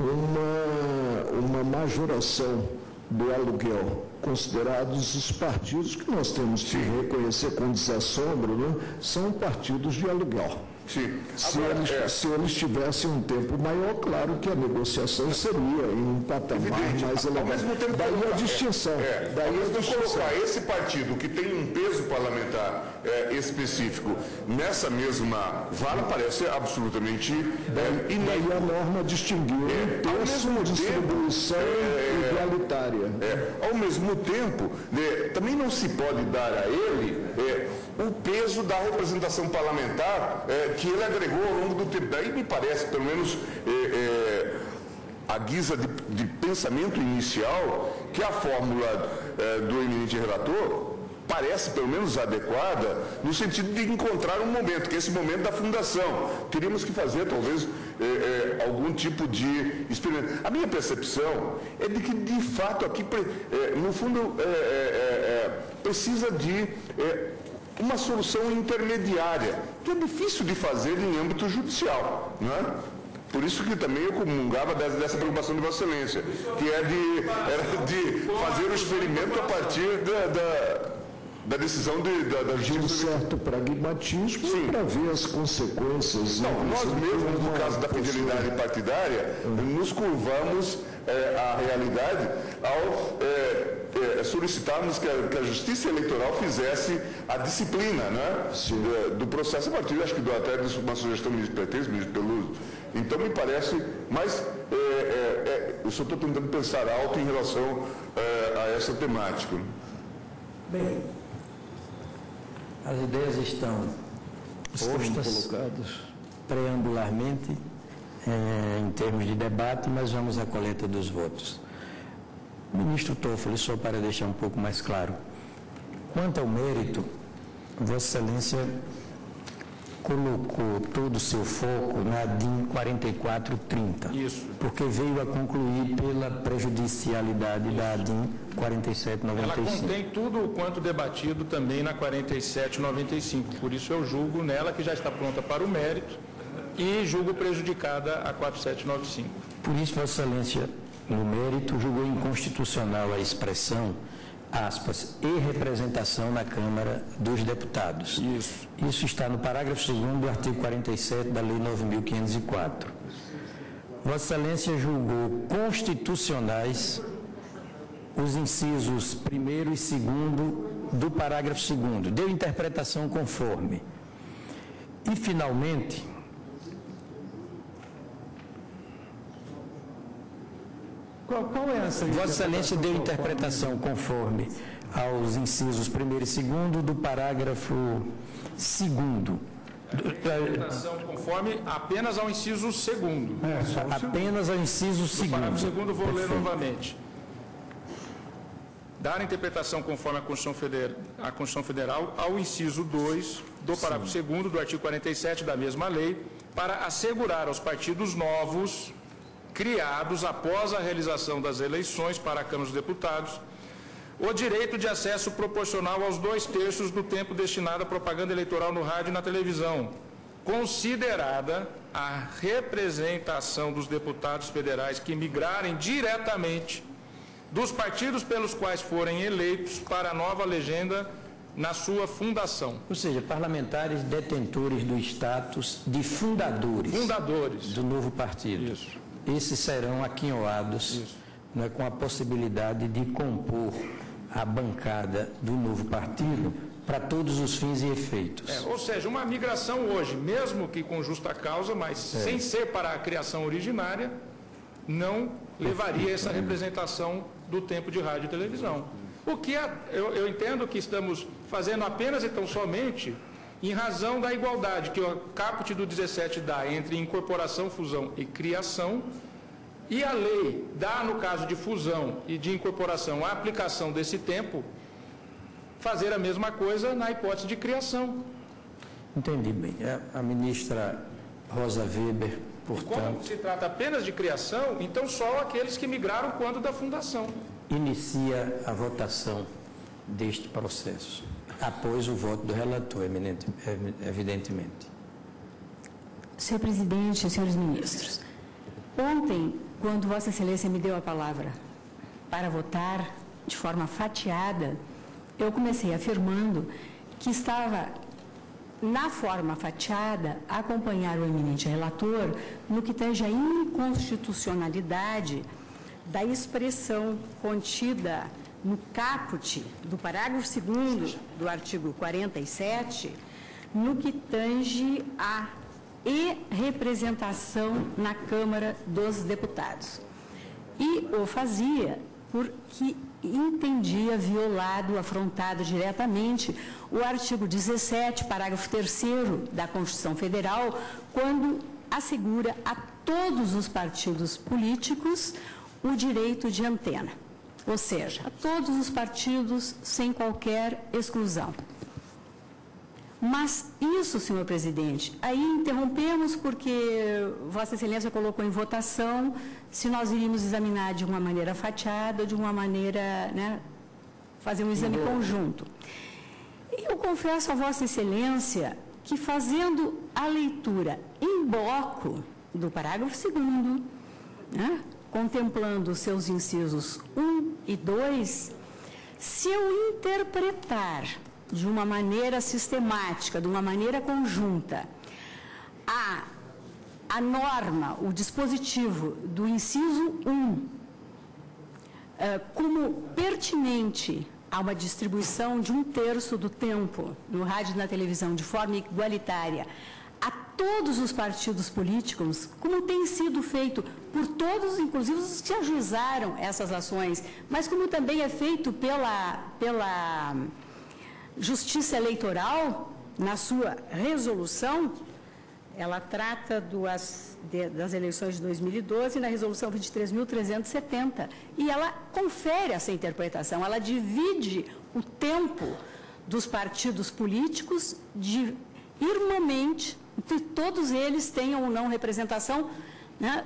uma, uma majoração do aluguel, considerados os partidos que nós temos que reconhecer com desassombro, né? são partidos de aluguel. Sim. Se, Agora, eles, é. se eles tivessem um tempo maior, claro que a negociação seria em um patamar Evidente. mais elevado. Ao mesmo tempo, daí colocar, a distinção. É, é, daí a distinção. colocar esse partido que tem um peso parlamentar é, específico nessa mesma vala parece absolutamente é, daí a norma distinguiu é, um terço distribuição é, igualitária. É, ao mesmo tempo, né, também não se pode dar a ele o peso da representação parlamentar é, que ele agregou ao longo do tempo. Daí me parece, pelo menos é, a guisa de, de, pensamento inicial, que a fórmula do eminente relator parece pelo menos adequada no sentido de encontrar um momento, que é esse momento da fundação. Teríamos que fazer, talvez, é, é, algum tipo de experimento. A minha percepção é de que, de fato, aqui, é, no fundo, precisa de uma solução intermediária, que é difícil de fazer em âmbito judicial. Não é? Por isso que também eu comungava dessa preocupação de Vossa Excelência, que é de, de fazer o experimento a partir da, da, da decisão de, da, da justiça. Um certo pragmatismo para ver as consequências. Não, nós mesmos, no caso da fidelidade partidária, nos curvamos é, à realidade ao é, é, solicitarmos que a, que a, Justiça Eleitoral fizesse a disciplina né, do, do, processo a partir, acho que do, até de uma sugestão do ministro Petez, ministro Peluso. Então, me parece, mas é, é, é eu só estou tentando pensar alto em relação é, a essa temática. Bem, as ideias estão postas preambularmente é, em termos de debate, mas vamos à coleta dos votos. Ministro Toffoli, só para deixar um pouco mais claro. Quanto ao mérito, Vossa Excelência colocou todo o seu foco na DIN 4430. Isso. Porque veio a concluir pela prejudicialidade Isso. da DIN 4795. Ela contém tudo o quanto debatido também na 4795. Por isso eu julgo nela que já está pronta para o mérito e julgo prejudicada a 4795. Por isso, Vossa Excelência, no mérito, julgou inconstitucional a expressão, aspas, e representação na Câmara dos Deputados. Isso. Isso está no parágrafo 2 do artigo 47 da Lei 9.504. Vossa Excelência julgou constitucionais os incisos 1 e 2 do parágrafo 2 deu interpretação conforme. E, finalmente, Qual, qual é essa Vossa Excelência deu interpretação conforme aos incisos 1 e 2 do parágrafo 2 interpretação conforme apenas ao inciso segundo. É, apenas ao inciso segundo. Parágrafo segundo, vou Perfeito. ler novamente. Dar interpretação conforme a Constituição, Federal, a Constituição Federal ao inciso 2 do parágrafo segundo do artigo 47 da mesma lei, para assegurar aos partidos novos criados após a realização das eleições para a Câmara dos Deputados, o direito de acesso proporcional aos dois terços do tempo destinado à propaganda eleitoral no rádio e na televisão, considerada a representação dos deputados federais que migrarem diretamente dos partidos pelos quais forem eleitos para a nova legenda na sua fundação. Ou seja, parlamentares detentores do status de fundadores, fundadores. do novo partido. Isso esses serão aquinhoados né, com a possibilidade de compor a bancada do novo partido para todos os fins e efeitos. É, ou seja, uma migração hoje, mesmo que com justa causa, mas é. sem ser para a criação originária, não levaria essa representação do tempo de rádio e televisão. O que eu, eu entendo que estamos fazendo apenas e tão somente em razão da igualdade que o caput do 17 dá entre incorporação, fusão e criação, e a lei dá, no caso de fusão e de incorporação, a aplicação desse tempo, fazer a mesma coisa na hipótese de criação. Entendi bem. A ministra Rosa Weber, portanto. Como se trata apenas de criação, então só aqueles que migraram quando da fundação. Inicia a votação deste processo, após o voto do relator, evidentemente. Senhor presidente, senhores ministros, ontem, quando Vossa Excelência me deu a palavra para votar de forma fatiada, eu comecei afirmando que estava na forma fatiada, acompanhar o eminente relator no que tange a inconstitucionalidade da expressão contida no caput do parágrafo 2 do artigo 47, no que tange a e representação na Câmara dos Deputados. E o fazia porque entendia violado, afrontado diretamente o artigo 17, parágrafo 3 da Constituição Federal, quando assegura a todos os partidos políticos o direito de antena. Ou seja, a todos os partidos sem qualquer exclusão. Mas isso, senhor presidente, aí interrompemos porque Vossa Excelência colocou em votação se nós iríamos examinar de uma maneira fatiada ou de uma maneira, né, fazer um exame conjunto. Eu confesso a Vossa Excelência que fazendo a leitura em bloco do parágrafo 2 né, contemplando os seus incisos 1 e 2, se eu interpretar de uma maneira sistemática, de uma maneira conjunta, a, a norma, o dispositivo do inciso 1, eh, como pertinente a uma distribuição de um terço do tempo no rádio e na televisão de forma igualitária a todos os partidos políticos, como tem sido feito por todos, inclusive os que ajuizaram essas ações, mas como também é feito pela, pela Justiça Eleitoral, na sua resolução, ela trata de, das eleições de 2012 na resolução 23.370 e ela confere essa interpretação, ela divide o tempo dos partidos políticos de irmamente, todos eles tenham ou não representação, né,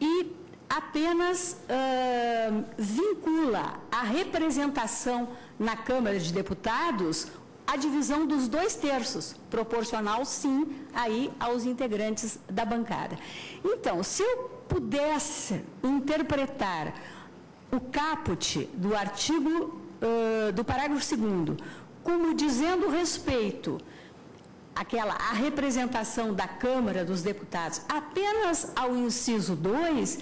e apenas uh, vincula a representação na Câmara de Deputados a divisão dos dois terços, proporcional, sim, aí aos integrantes da bancada. Então, se eu pudesse interpretar o caput do artigo, uh, do parágrafo 2 como dizendo respeito aquela a representação da Câmara dos Deputados apenas ao inciso 2,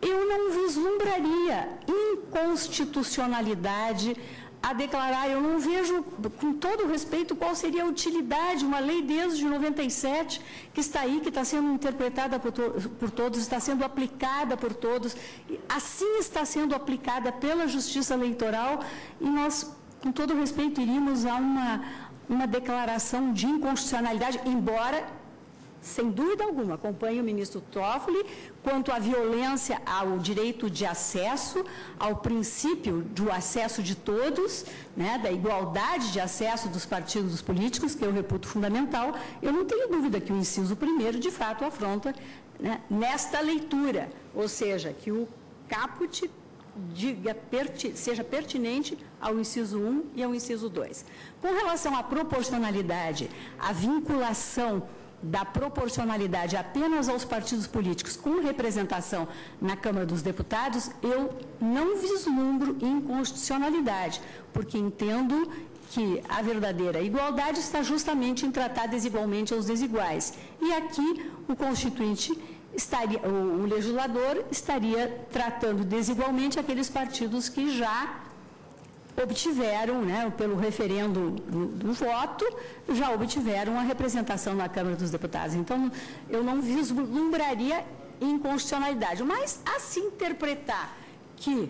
eu não vislumbraria inconstitucionalidade a declarar. Eu não vejo, com todo respeito, qual seria a utilidade, uma lei desde 97, que está aí, que está sendo interpretada por, to por todos, está sendo aplicada por todos, assim está sendo aplicada pela Justiça Eleitoral, e nós, com todo respeito, iríamos a uma, uma declaração de inconstitucionalidade, embora sem dúvida alguma, acompanho o ministro Toffoli quanto à violência ao direito de acesso, ao princípio do acesso de todos, né, da igualdade de acesso dos partidos políticos, que eu reputo fundamental. Eu não tenho dúvida que o inciso primeiro, de fato, afronta né, nesta leitura, ou seja, que o caput diga, perti, seja pertinente ao inciso 1 e ao inciso 2. Com relação à proporcionalidade, à vinculação da proporcionalidade apenas aos partidos políticos com representação na Câmara dos Deputados, eu não vislumbro inconstitucionalidade, porque entendo que a verdadeira igualdade está justamente em tratar desigualmente aos desiguais. E aqui o Constituinte estaria, o, o legislador estaria tratando desigualmente aqueles partidos que já obtiveram, né, pelo referendo do, do, voto, já obtiveram a representação na Câmara dos Deputados. Então, eu não vislumbraria inconstitucionalidade. Mas, a se interpretar que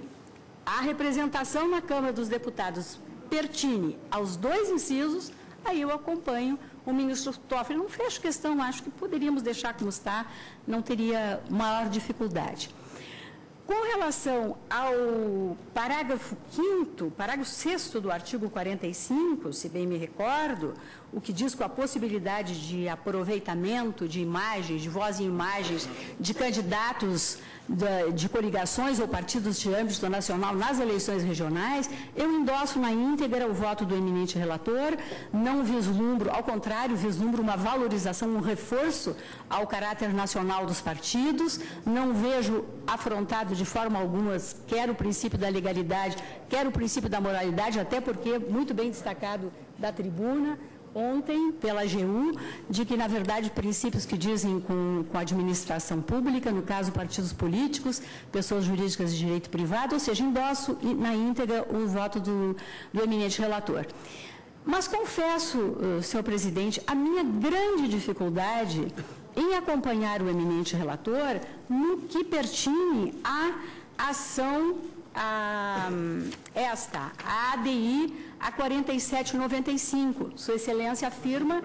a representação na Câmara dos Deputados pertine aos dois incisos, aí eu acompanho o ministro Toffoli. Não fecho questão, acho que poderíamos deixar como está, não teria maior dificuldade. Com relação ao parágrafo 5 parágrafo 6 do artigo 45, se bem me recordo, o que diz com a possibilidade de aproveitamento de imagens, de voz e imagens de candidatos de, de coligações ou partidos de âmbito nacional nas eleições regionais, eu endosso na íntegra o voto do eminente relator, não vislumbro, ao contrário, vislumbro uma valorização, um reforço ao caráter nacional dos partidos, não vejo afrontado de forma alguma quer o princípio da legalidade, quer o princípio da moralidade, até porque, muito bem destacado da tribuna, ontem pela AGU, de que, na verdade, princípios que dizem com, com a administração pública, no caso, partidos políticos, pessoas jurídicas de direito privado, ou seja, endosso na íntegra o voto do, do eminente relator. Mas confesso, uh, senhor presidente, a minha grande dificuldade em acompanhar o eminente relator no que pertine à ação a, esta, a ADI a 4795. Sua Excelência afirma.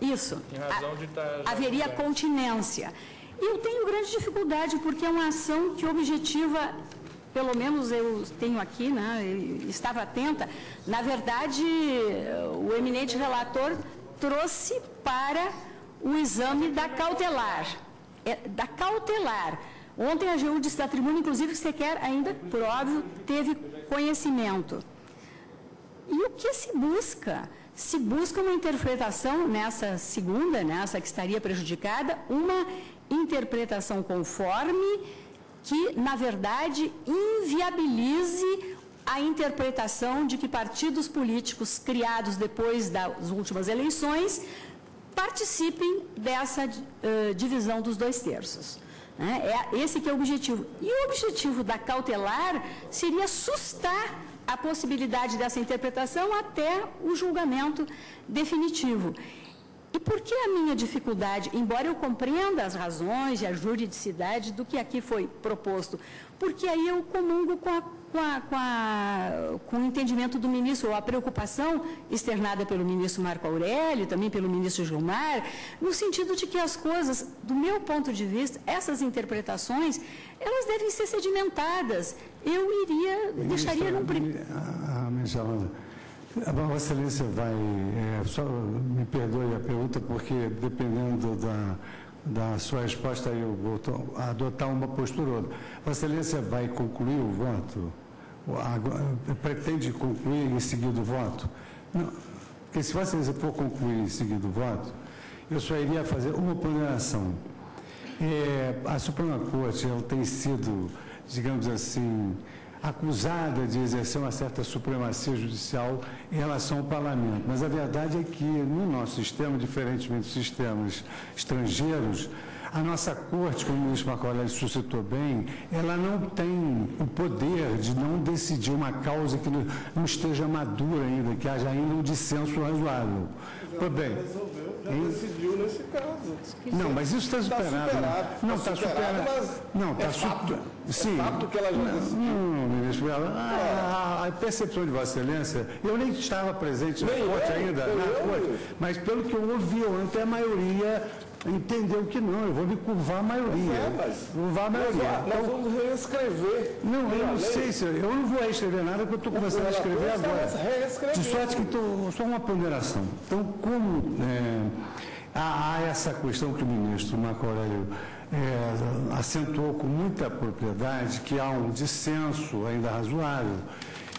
Isso. Em razão de estar haveria continência. E eu tenho grande dificuldade, porque é uma ação que objetiva, pelo menos eu tenho aqui, né, estava atenta, na verdade, o eminente relator trouxe para o exame da cautelar. É, da cautelar. Ontem a disse da tribuna, inclusive, que sequer ainda, por óbvio, teve conhecimento. E o que se busca? Se busca uma interpretação nessa segunda, nessa que estaria prejudicada, uma interpretação conforme que, na verdade, inviabilize a interpretação de que partidos políticos criados depois das últimas eleições participem dessa uh, divisão dos dois terços. Né? É esse que é o objetivo. E o objetivo da cautelar seria sustar a possibilidade dessa interpretação até o julgamento definitivo. E por que a minha dificuldade, embora eu compreenda as razões e a juridicidade do que aqui foi proposto, porque aí eu comungo com, a, com, a, com, a, com o entendimento do ministro, ou a preocupação externada pelo ministro Marco Aurélio, também pelo ministro Gilmar, no sentido de que as coisas, do meu ponto de vista, essas interpretações, elas devem ser sedimentadas. Eu iria, Ministra, deixaria num primeiro. A, a Vossa Excelência vai, é, só me perdoe a pergunta, porque dependendo da, da sua resposta, eu vou adotar uma postura ou outra. Vossa Excelência vai concluir o voto? Pretende concluir em seguida o voto? Não, porque se Vossa Excelência for concluir em seguida o voto, eu só iria fazer uma ponderação. É, a Suprema Corte ela tem sido, digamos assim, acusada de exercer uma certa supremacia judicial em relação ao parlamento. Mas a verdade é que no nosso sistema, diferentemente dos sistemas estrangeiros, a nossa corte, como o ministro Marco Aurélio suscitou bem, ela não tem o poder de não decidir uma causa que não esteja madura ainda, que haja ainda um dissenso razoável. Pois bem. Já decidiu nesse caso. Não, mas isso está superado. Tá superado. Não, está superado. superado. Não, está é fato. Sim. É fato que ela já decidiu. Não, ministro, a, a, percepção de Vossa Excelência, eu nem estava presente na corte ainda, na corte, mas pelo que eu ouvi ontem, a maioria entendeu que não, eu vou me curvar a maioria. É, mas, curvar a maioria. Nós, então, nós vamos reescrever. Não, eu não sei se. Eu não vou reescrever nada, porque eu estou começando a escrever agora. De sorte que estou. Só uma ponderação. Então, como é, há, há, essa questão que o ministro Marco Aurélio é, acentuou com muita propriedade, que há um dissenso ainda razoável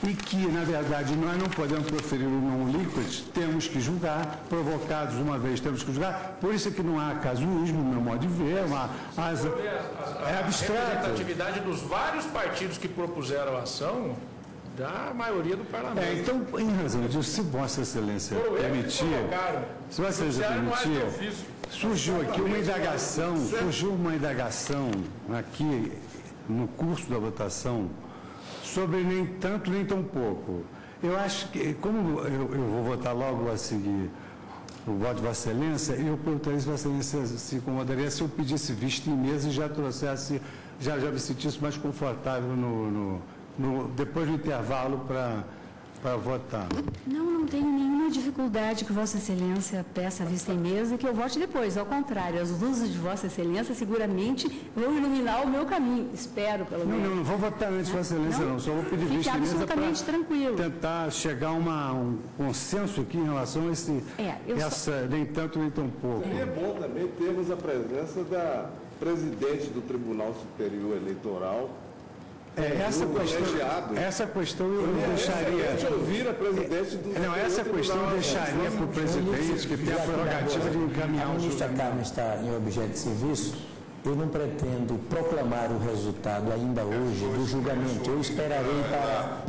e que, na verdade, nós não podemos proferir o não liquid, temos que julgar, provocados uma vez, temos que julgar. Por isso é que não há casuísmo, no meu modo de ver, uma, as, é abstrato. A representatividade dos vários partidos que propuseram a ação da maioria do parlamento. É, então, em razão disso, se Vossa Excelência permitir, se Vossa Excelência permitir, surgiu aqui uma indagação, surgiu uma indagação aqui no curso da votação sobre nem tanto nem tão pouco. Eu acho que, como eu, eu vou votar logo a seguir o voto de Vossa Excelência, eu perguntaria se Vossa Excelência se incomodaria se eu pedisse vista em mesa e já trouxesse, já, já me sentisse mais confortável no, no, no depois do intervalo para para votar. Não, não tenho nenhuma dificuldade que Vossa Excelência peça a vista em mesa e que eu vote depois. Ao contrário, as luzes de Vossa Excelência seguramente vão iluminar o meu caminho. Espero, pelo menos. Não, não, não vou votar antes Vossa Excelência, não. não. Só vou pedir vista em mesa para tentar chegar a uma, um consenso aqui em relação a esse, é, essa, só... nem tanto nem tão pouco. Seria bom também termos a presença da presidente do Tribunal Superior Eleitoral, é, essa, questão, essa questão eu não deixaria. ouvir a presidente do. Não, essa questão eu deixaria para o presidente, que tem a prerrogativa de encaminhar o. A ministra Carmen está em objeto de serviço. Eu não pretendo proclamar o resultado ainda hoje do julgamento. Eu esperarei para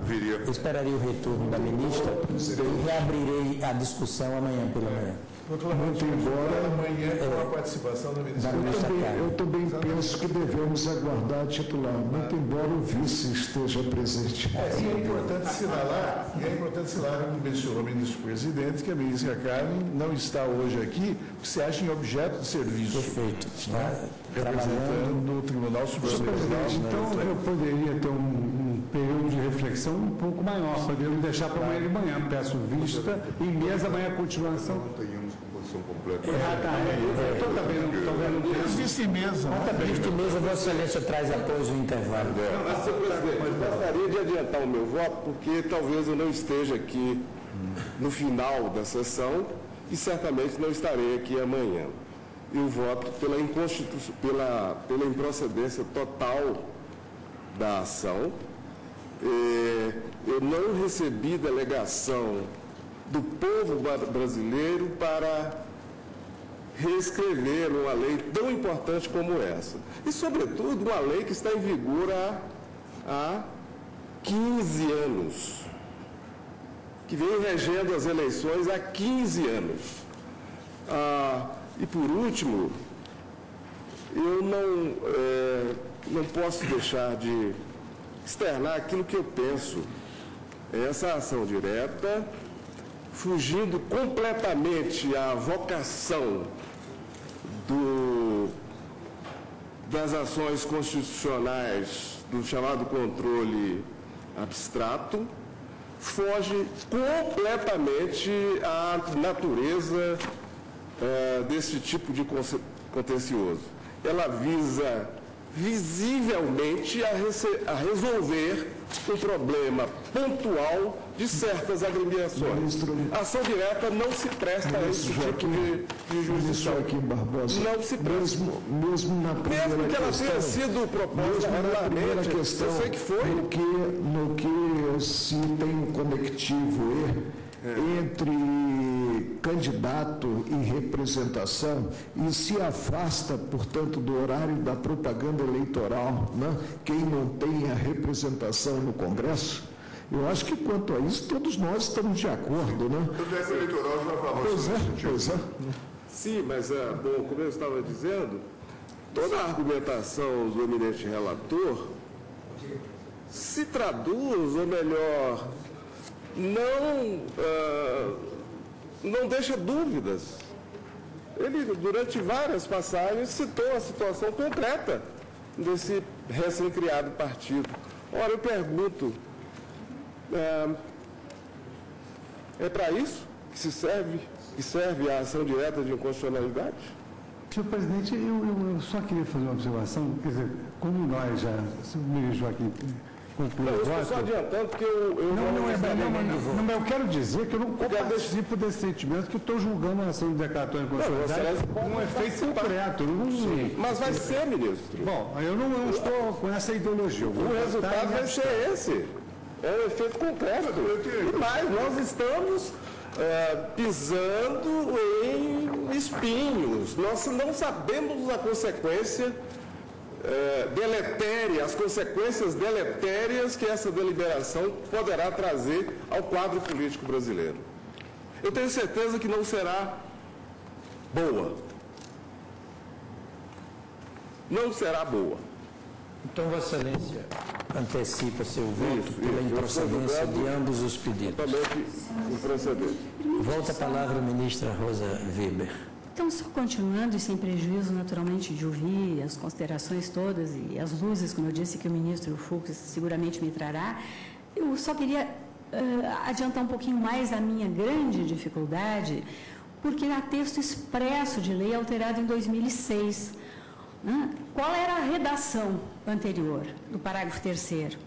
eu esperarei o retorno da ministra e reabrirei a discussão amanhã pela manhã. Muito embora amanhã com a participação da ministra. Eu também, eu também penso que devemos aguardar titular, muito embora o vice esteja presente. É, e é importante assinalar, é importante assinalar, como mencionou o ministro-presidente, que a ministra Carmen não está hoje aqui, porque se acha em objeto de serviço. Perfeito. Está representando o Tribunal Superior. Então, eu poderia ter um, um, período de reflexão um pouco maior, poderíamos deixar para amanhã de manhã. Peço vista, em mesa, amanhã a continuação completa. Ah, tá. É, estou também, estou vendo. Mesa. Vista em mesa, Vossa Excelência traz após o intervalo. Mas, senhor presidente, eu gostaria de adiantar o meu voto, porque talvez eu não esteja aqui no final da sessão e certamente não estarei aqui amanhã. Eu voto pela, pela, pela improcedência total da ação. É, eu não recebi delegação do povo brasileiro para reescrever uma lei tão importante como essa. E, sobretudo, uma lei que está em vigor há, há 15 anos, que vem regendo as eleições há 15 anos. Ah, e, por último, eu não, é, não posso deixar de externar aquilo que eu penso. Essa ação direta fugindo completamente à vocação do, das ações constitucionais do chamado controle abstrato, foge completamente à natureza é, desse tipo de contencioso. Ela visa visivelmente a, a resolver um problema pontual de certas agremiações. A ação direta não se presta a esse tipo de, de jurisdição. Barbosa, não se presta. Mesmo, mesmo na primeira Mesmo que ela questão, tenha sido proposta regularmente, questão, eu sei que foi. No que, no que se tem um conectivo é. Entre candidato e representação e se afasta, portanto, do horário da propaganda eleitoral, né? quem não tem a representação no Congresso, eu acho que quanto a isso todos nós estamos de acordo, né? O décimo eleitoral já falou pois é, pois é. Sim, mas, é, bom, como eu estava dizendo, toda a argumentação do eminente relator se traduz, ou melhor, não... Uh, não deixa dúvidas. Ele, durante várias passagens, citou a situação concreta desse recém-criado partido. Ora, eu pergunto, é, é para isso que se serve, que serve a ação direta de inconstitucionalidade? Senhor presidente, eu, eu, só queria fazer uma observação, quer dizer, como nós já, o ministro Joaquim concluir o voto. Estou só adiantando porque eu, eu não, não, é, não, não, não, mas eu quero dizer que eu não participo desse sentimento que estou julgando a ação de declaratória inconstitucionalidade com um efeito concreto. Não, Sim, mas vai ser, ministro. Bom, eu não, não estou com essa ideologia. O resultado vai ser esse. É um efeito concreto. E mais, nós estamos é, pisando em espinhos. Nós não sabemos a consequência é, deletéria, as consequências deletérias que essa deliberação poderá trazer ao quadro político brasileiro. Eu tenho certeza que não será boa. Não será boa. Então, Vossa Excelência antecipa seu voto isso, pela improcedência de ambos os pedidos. Totalmente improcedente. Volta a palavra a ministra Rosa Weber. Então, só continuando e sem prejuízo, naturalmente, de ouvir as considerações todas e as luzes, como eu disse, que o ministro Fux seguramente me trará, eu só queria uh, adiantar um pouquinho mais a minha grande dificuldade, porque há texto expresso de lei alterado em 2006. Né? Qual era a redação anterior do parágrafo 3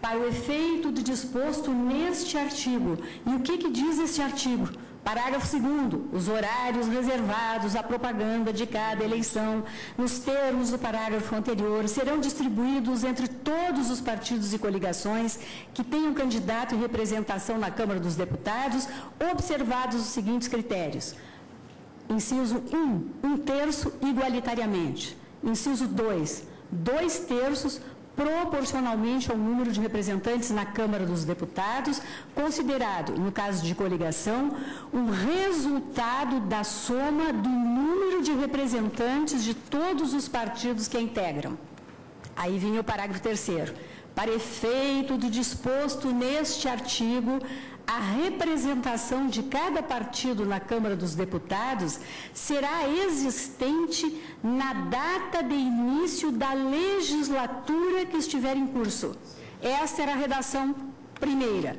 Para o efeito de disposto neste artigo. E o que, que diz este artigo? Parágrafo 2 os horários reservados à propaganda de cada eleição, nos termos do parágrafo anterior, serão distribuídos entre todos os partidos e coligações que tenham candidato em representação na Câmara dos Deputados, observados os seguintes critérios. Inciso 1, um terço igualitariamente. Inciso 2, dois terços proporcionalmente ao número de representantes na Câmara dos Deputados, considerado, no caso de coligação, um resultado da soma do número de representantes de todos os partidos que a integram. Aí vinha o parágrafo terceiro. Para efeito do disposto neste artigo, a representação de cada partido na Câmara dos Deputados será existente na data de início da legislatura que estiver em curso. Esta era a redação primeira.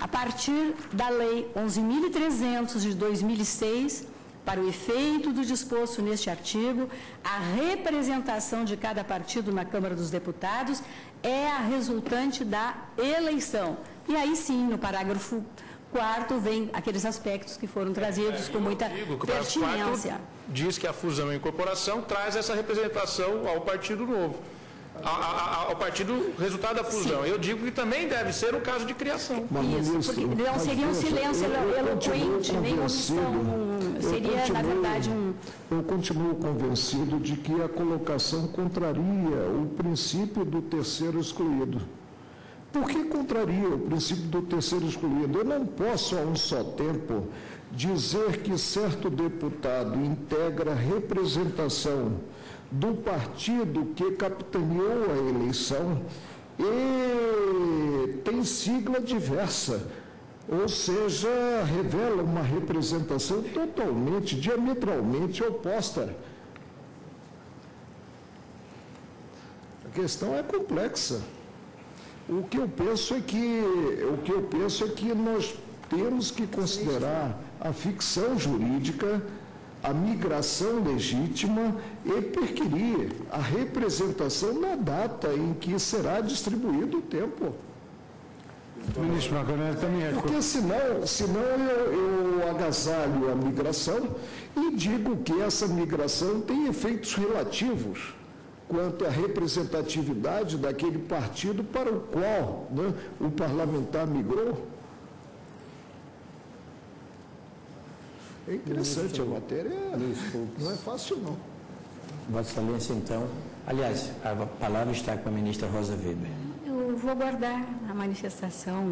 A partir da Lei 11.300 de 2006, para o efeito do disposto neste artigo, a representação de cada partido na Câmara dos Deputados é a resultante da eleição. E aí sim, no parágrafo quarto, vem aqueles aspectos que foram trazidos é, com muita digo, pertinência. Diz que a fusão e a incorporação traz essa representação ao Partido Novo. A, a, ao partido resultado da fusão. Sim. Eu digo que também deve ser o caso de criação. Isso, porque não seria um silêncio eloquente, nem uma seria, na verdade, um... Eu continuo convencido de que a colocação contraria o princípio do terceiro excluído. Por que contraria o princípio do terceiro excluído? Eu não posso, a um só tempo, dizer que certo deputado integra representação do partido que capitaneou a eleição e tem sigla diversa, ou seja, revela uma representação totalmente, diametralmente oposta. A questão é complexa. O que eu penso é que o que eu penso é que nós temos que considerar a ficção jurídica, a migração legítima e perquirir a representação na data em que será distribuído o tempo. Ministro Marconelli também é. Porque senão, senão eu, eu agasalho a migração e digo que essa migração tem efeitos relativos quanto à representatividade daquele partido para o qual né, o parlamentar migrou. É interessante a matéria, não é fácil não. Vossa Excelência, então, aliás, a palavra está com a ministra Rosa Weber. Eu vou aguardar a manifestação,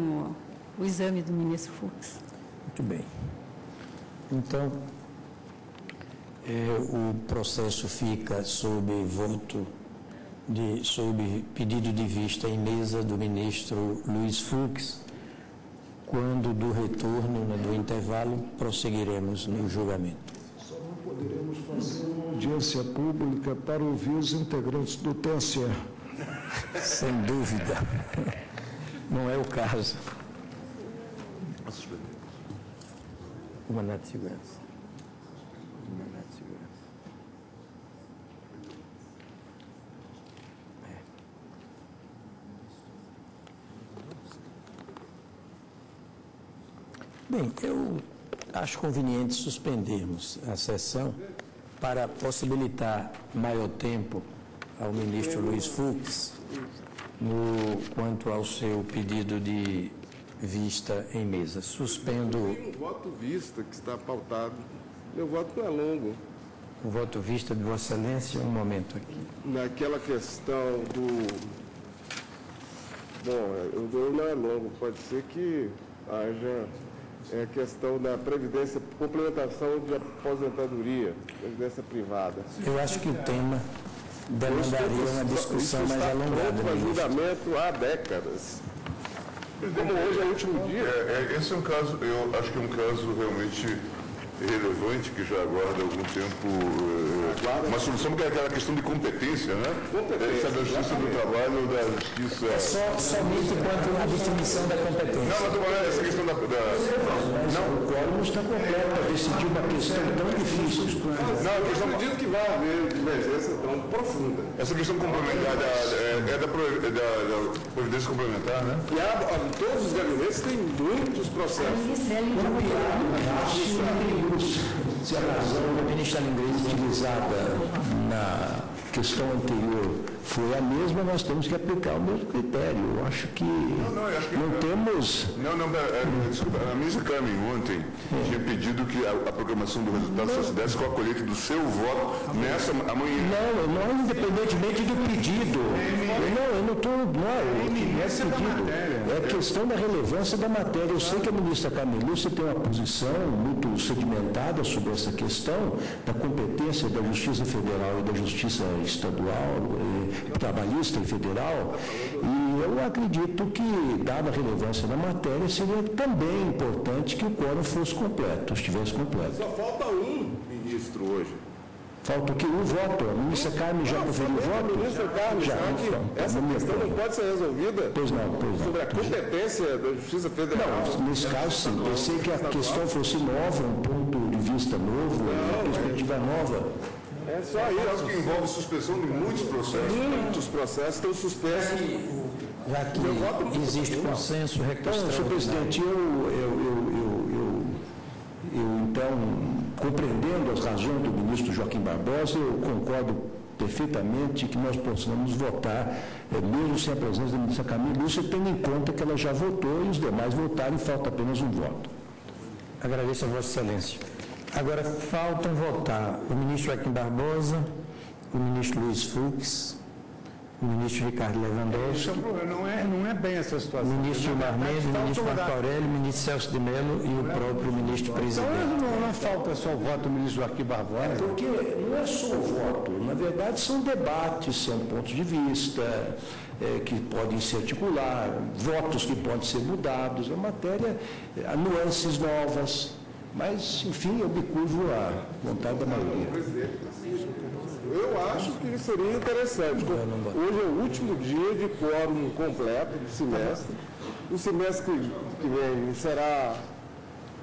o, o exame do ministro Fux. Muito bem. Então, é, o processo fica sob voto, de, sob pedido de vista em mesa do ministro Luiz Fux. Quando do retorno, né, do intervalo, prosseguiremos no julgamento. Só não poderemos fazer uma audiência pública para ouvir os integrantes do TSE. Sem dúvida. Não é o caso. O mandato de segurança. Bem, eu acho conveniente suspendermos a sessão para possibilitar maior tempo ao ministro Luiz Fux no quanto ao seu pedido de vista em mesa. Suspendo. Tem um voto vista que está pautado. Meu voto não é longo. O voto vista de Vossa Excelência, um momento aqui. Naquela questão do. Bom, o meu não é longo, pode ser que haja é a questão da previdência, complementação de aposentadoria, previdência privada. Eu acho que o tema, demandaria uma discussão mais alongada. Isso julgamento há décadas. Como hoje é o último dia. É, é, esse é um caso, eu acho que é um caso realmente relevante que já aguarda algum tempo uh, uma solução, porque é aquela questão de competência, né? Competência. da justiça do trabalho, da justiça. É só, somente quanto à definição da competência. Não, mas falando essa questão da. da... Não, o quórum está completo para decidir uma questão tão difícil. Não, eu acredito que vai haver divergência tão profunda. Essa questão complementar da, é, é da, da, da, providência complementar, né? E há, todos os gabinetes têm muitos processos. Se a razão da ministra linguística utilizada na questão anterior foi a mesma, nós temos que aplicar o mesmo critério. Eu acho que não, não, acho que não temos... Não, não, é, desculpa, a ministra Carmen ontem é. tinha pedido que a, a proclamação do resultado não. só se desse com a colheita do seu voto nessa amanhã. Não, não independentemente do pedido. não, eu não estou... Não, é pedido. É questão da relevância da matéria. Eu sei que a ministra Carmen Lúcia tem uma posição muito sedimentada sobre essa questão da competência da Justiça Federal e da Justiça Estadual, eh, Trabalhista e Federal, e eu acredito que, dada a relevância da matéria, seria também importante que o quórum fosse completo, estivesse completo. Só falta. Falta o que? Um voto. A ministra Carmen já proferiu o voto? Ministra Carmen, já. Que essa questão não pode ser resolvida pois não, pois não. sobre a competência da Justiça Federal. Não, nesse caso sim. Pensei que a questão fosse nova, um ponto de vista novo, uma perspectiva nova. É só isso. É que envolve suspensão de muitos processos. Muitos processos estão suspensos. Já que existe consenso, requestão. Então, senhor presidente, eu, eu, Barbosa, eu concordo perfeitamente que nós possamos votar, é, mesmo sem a presença da ministra Camila Lúcia, tendo em conta que ela já votou e os demais votaram falta apenas um voto. Agradeço a Vossa Excelência. Agora faltam votar o ministro Joaquim Barbosa, o ministro Luiz Fux, o ministro Ricardo Lewandowski. É não é, não é bem essa situação. O ministro Gilmar Mendes, o ministro Marco Aurélio, o ministro Celso de Mello e o próprio ministro presidente. Então não, não falta só o voto do ministro Joaquim Barbosa. É porque não é só o voto, na verdade são debates, são pontos de vista é, que podem se articular, votos que podem ser mudados, a matéria, há nuances novas. Mas, enfim, eu me curvo à vontade da maioria. Eu acho que seria interessante. Hoje é o último dia de quórum completo do semestre. O semestre que vem será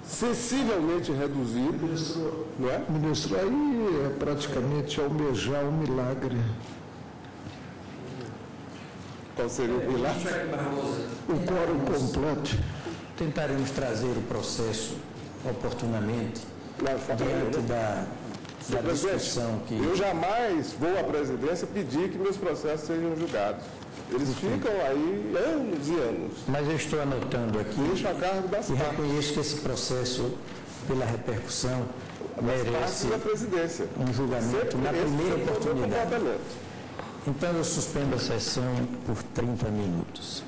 sensivelmente reduzido. Ministro, não é? ministro aí é praticamente almejar um milagre. Qual seria o milagre? O quórum completo. Tentaremos trazer o processo oportunamente diante da, discussão que... Eu jamais vou à presidência pedir que meus processos sejam julgados. Eles ficam aí anos e anos. Mas eu estou anotando aqui Deixo a cargo das e reconheço que esse processo, pela repercussão, merece um julgamento na primeira oportunidade. Então eu suspendo a sessão por 30 minutos.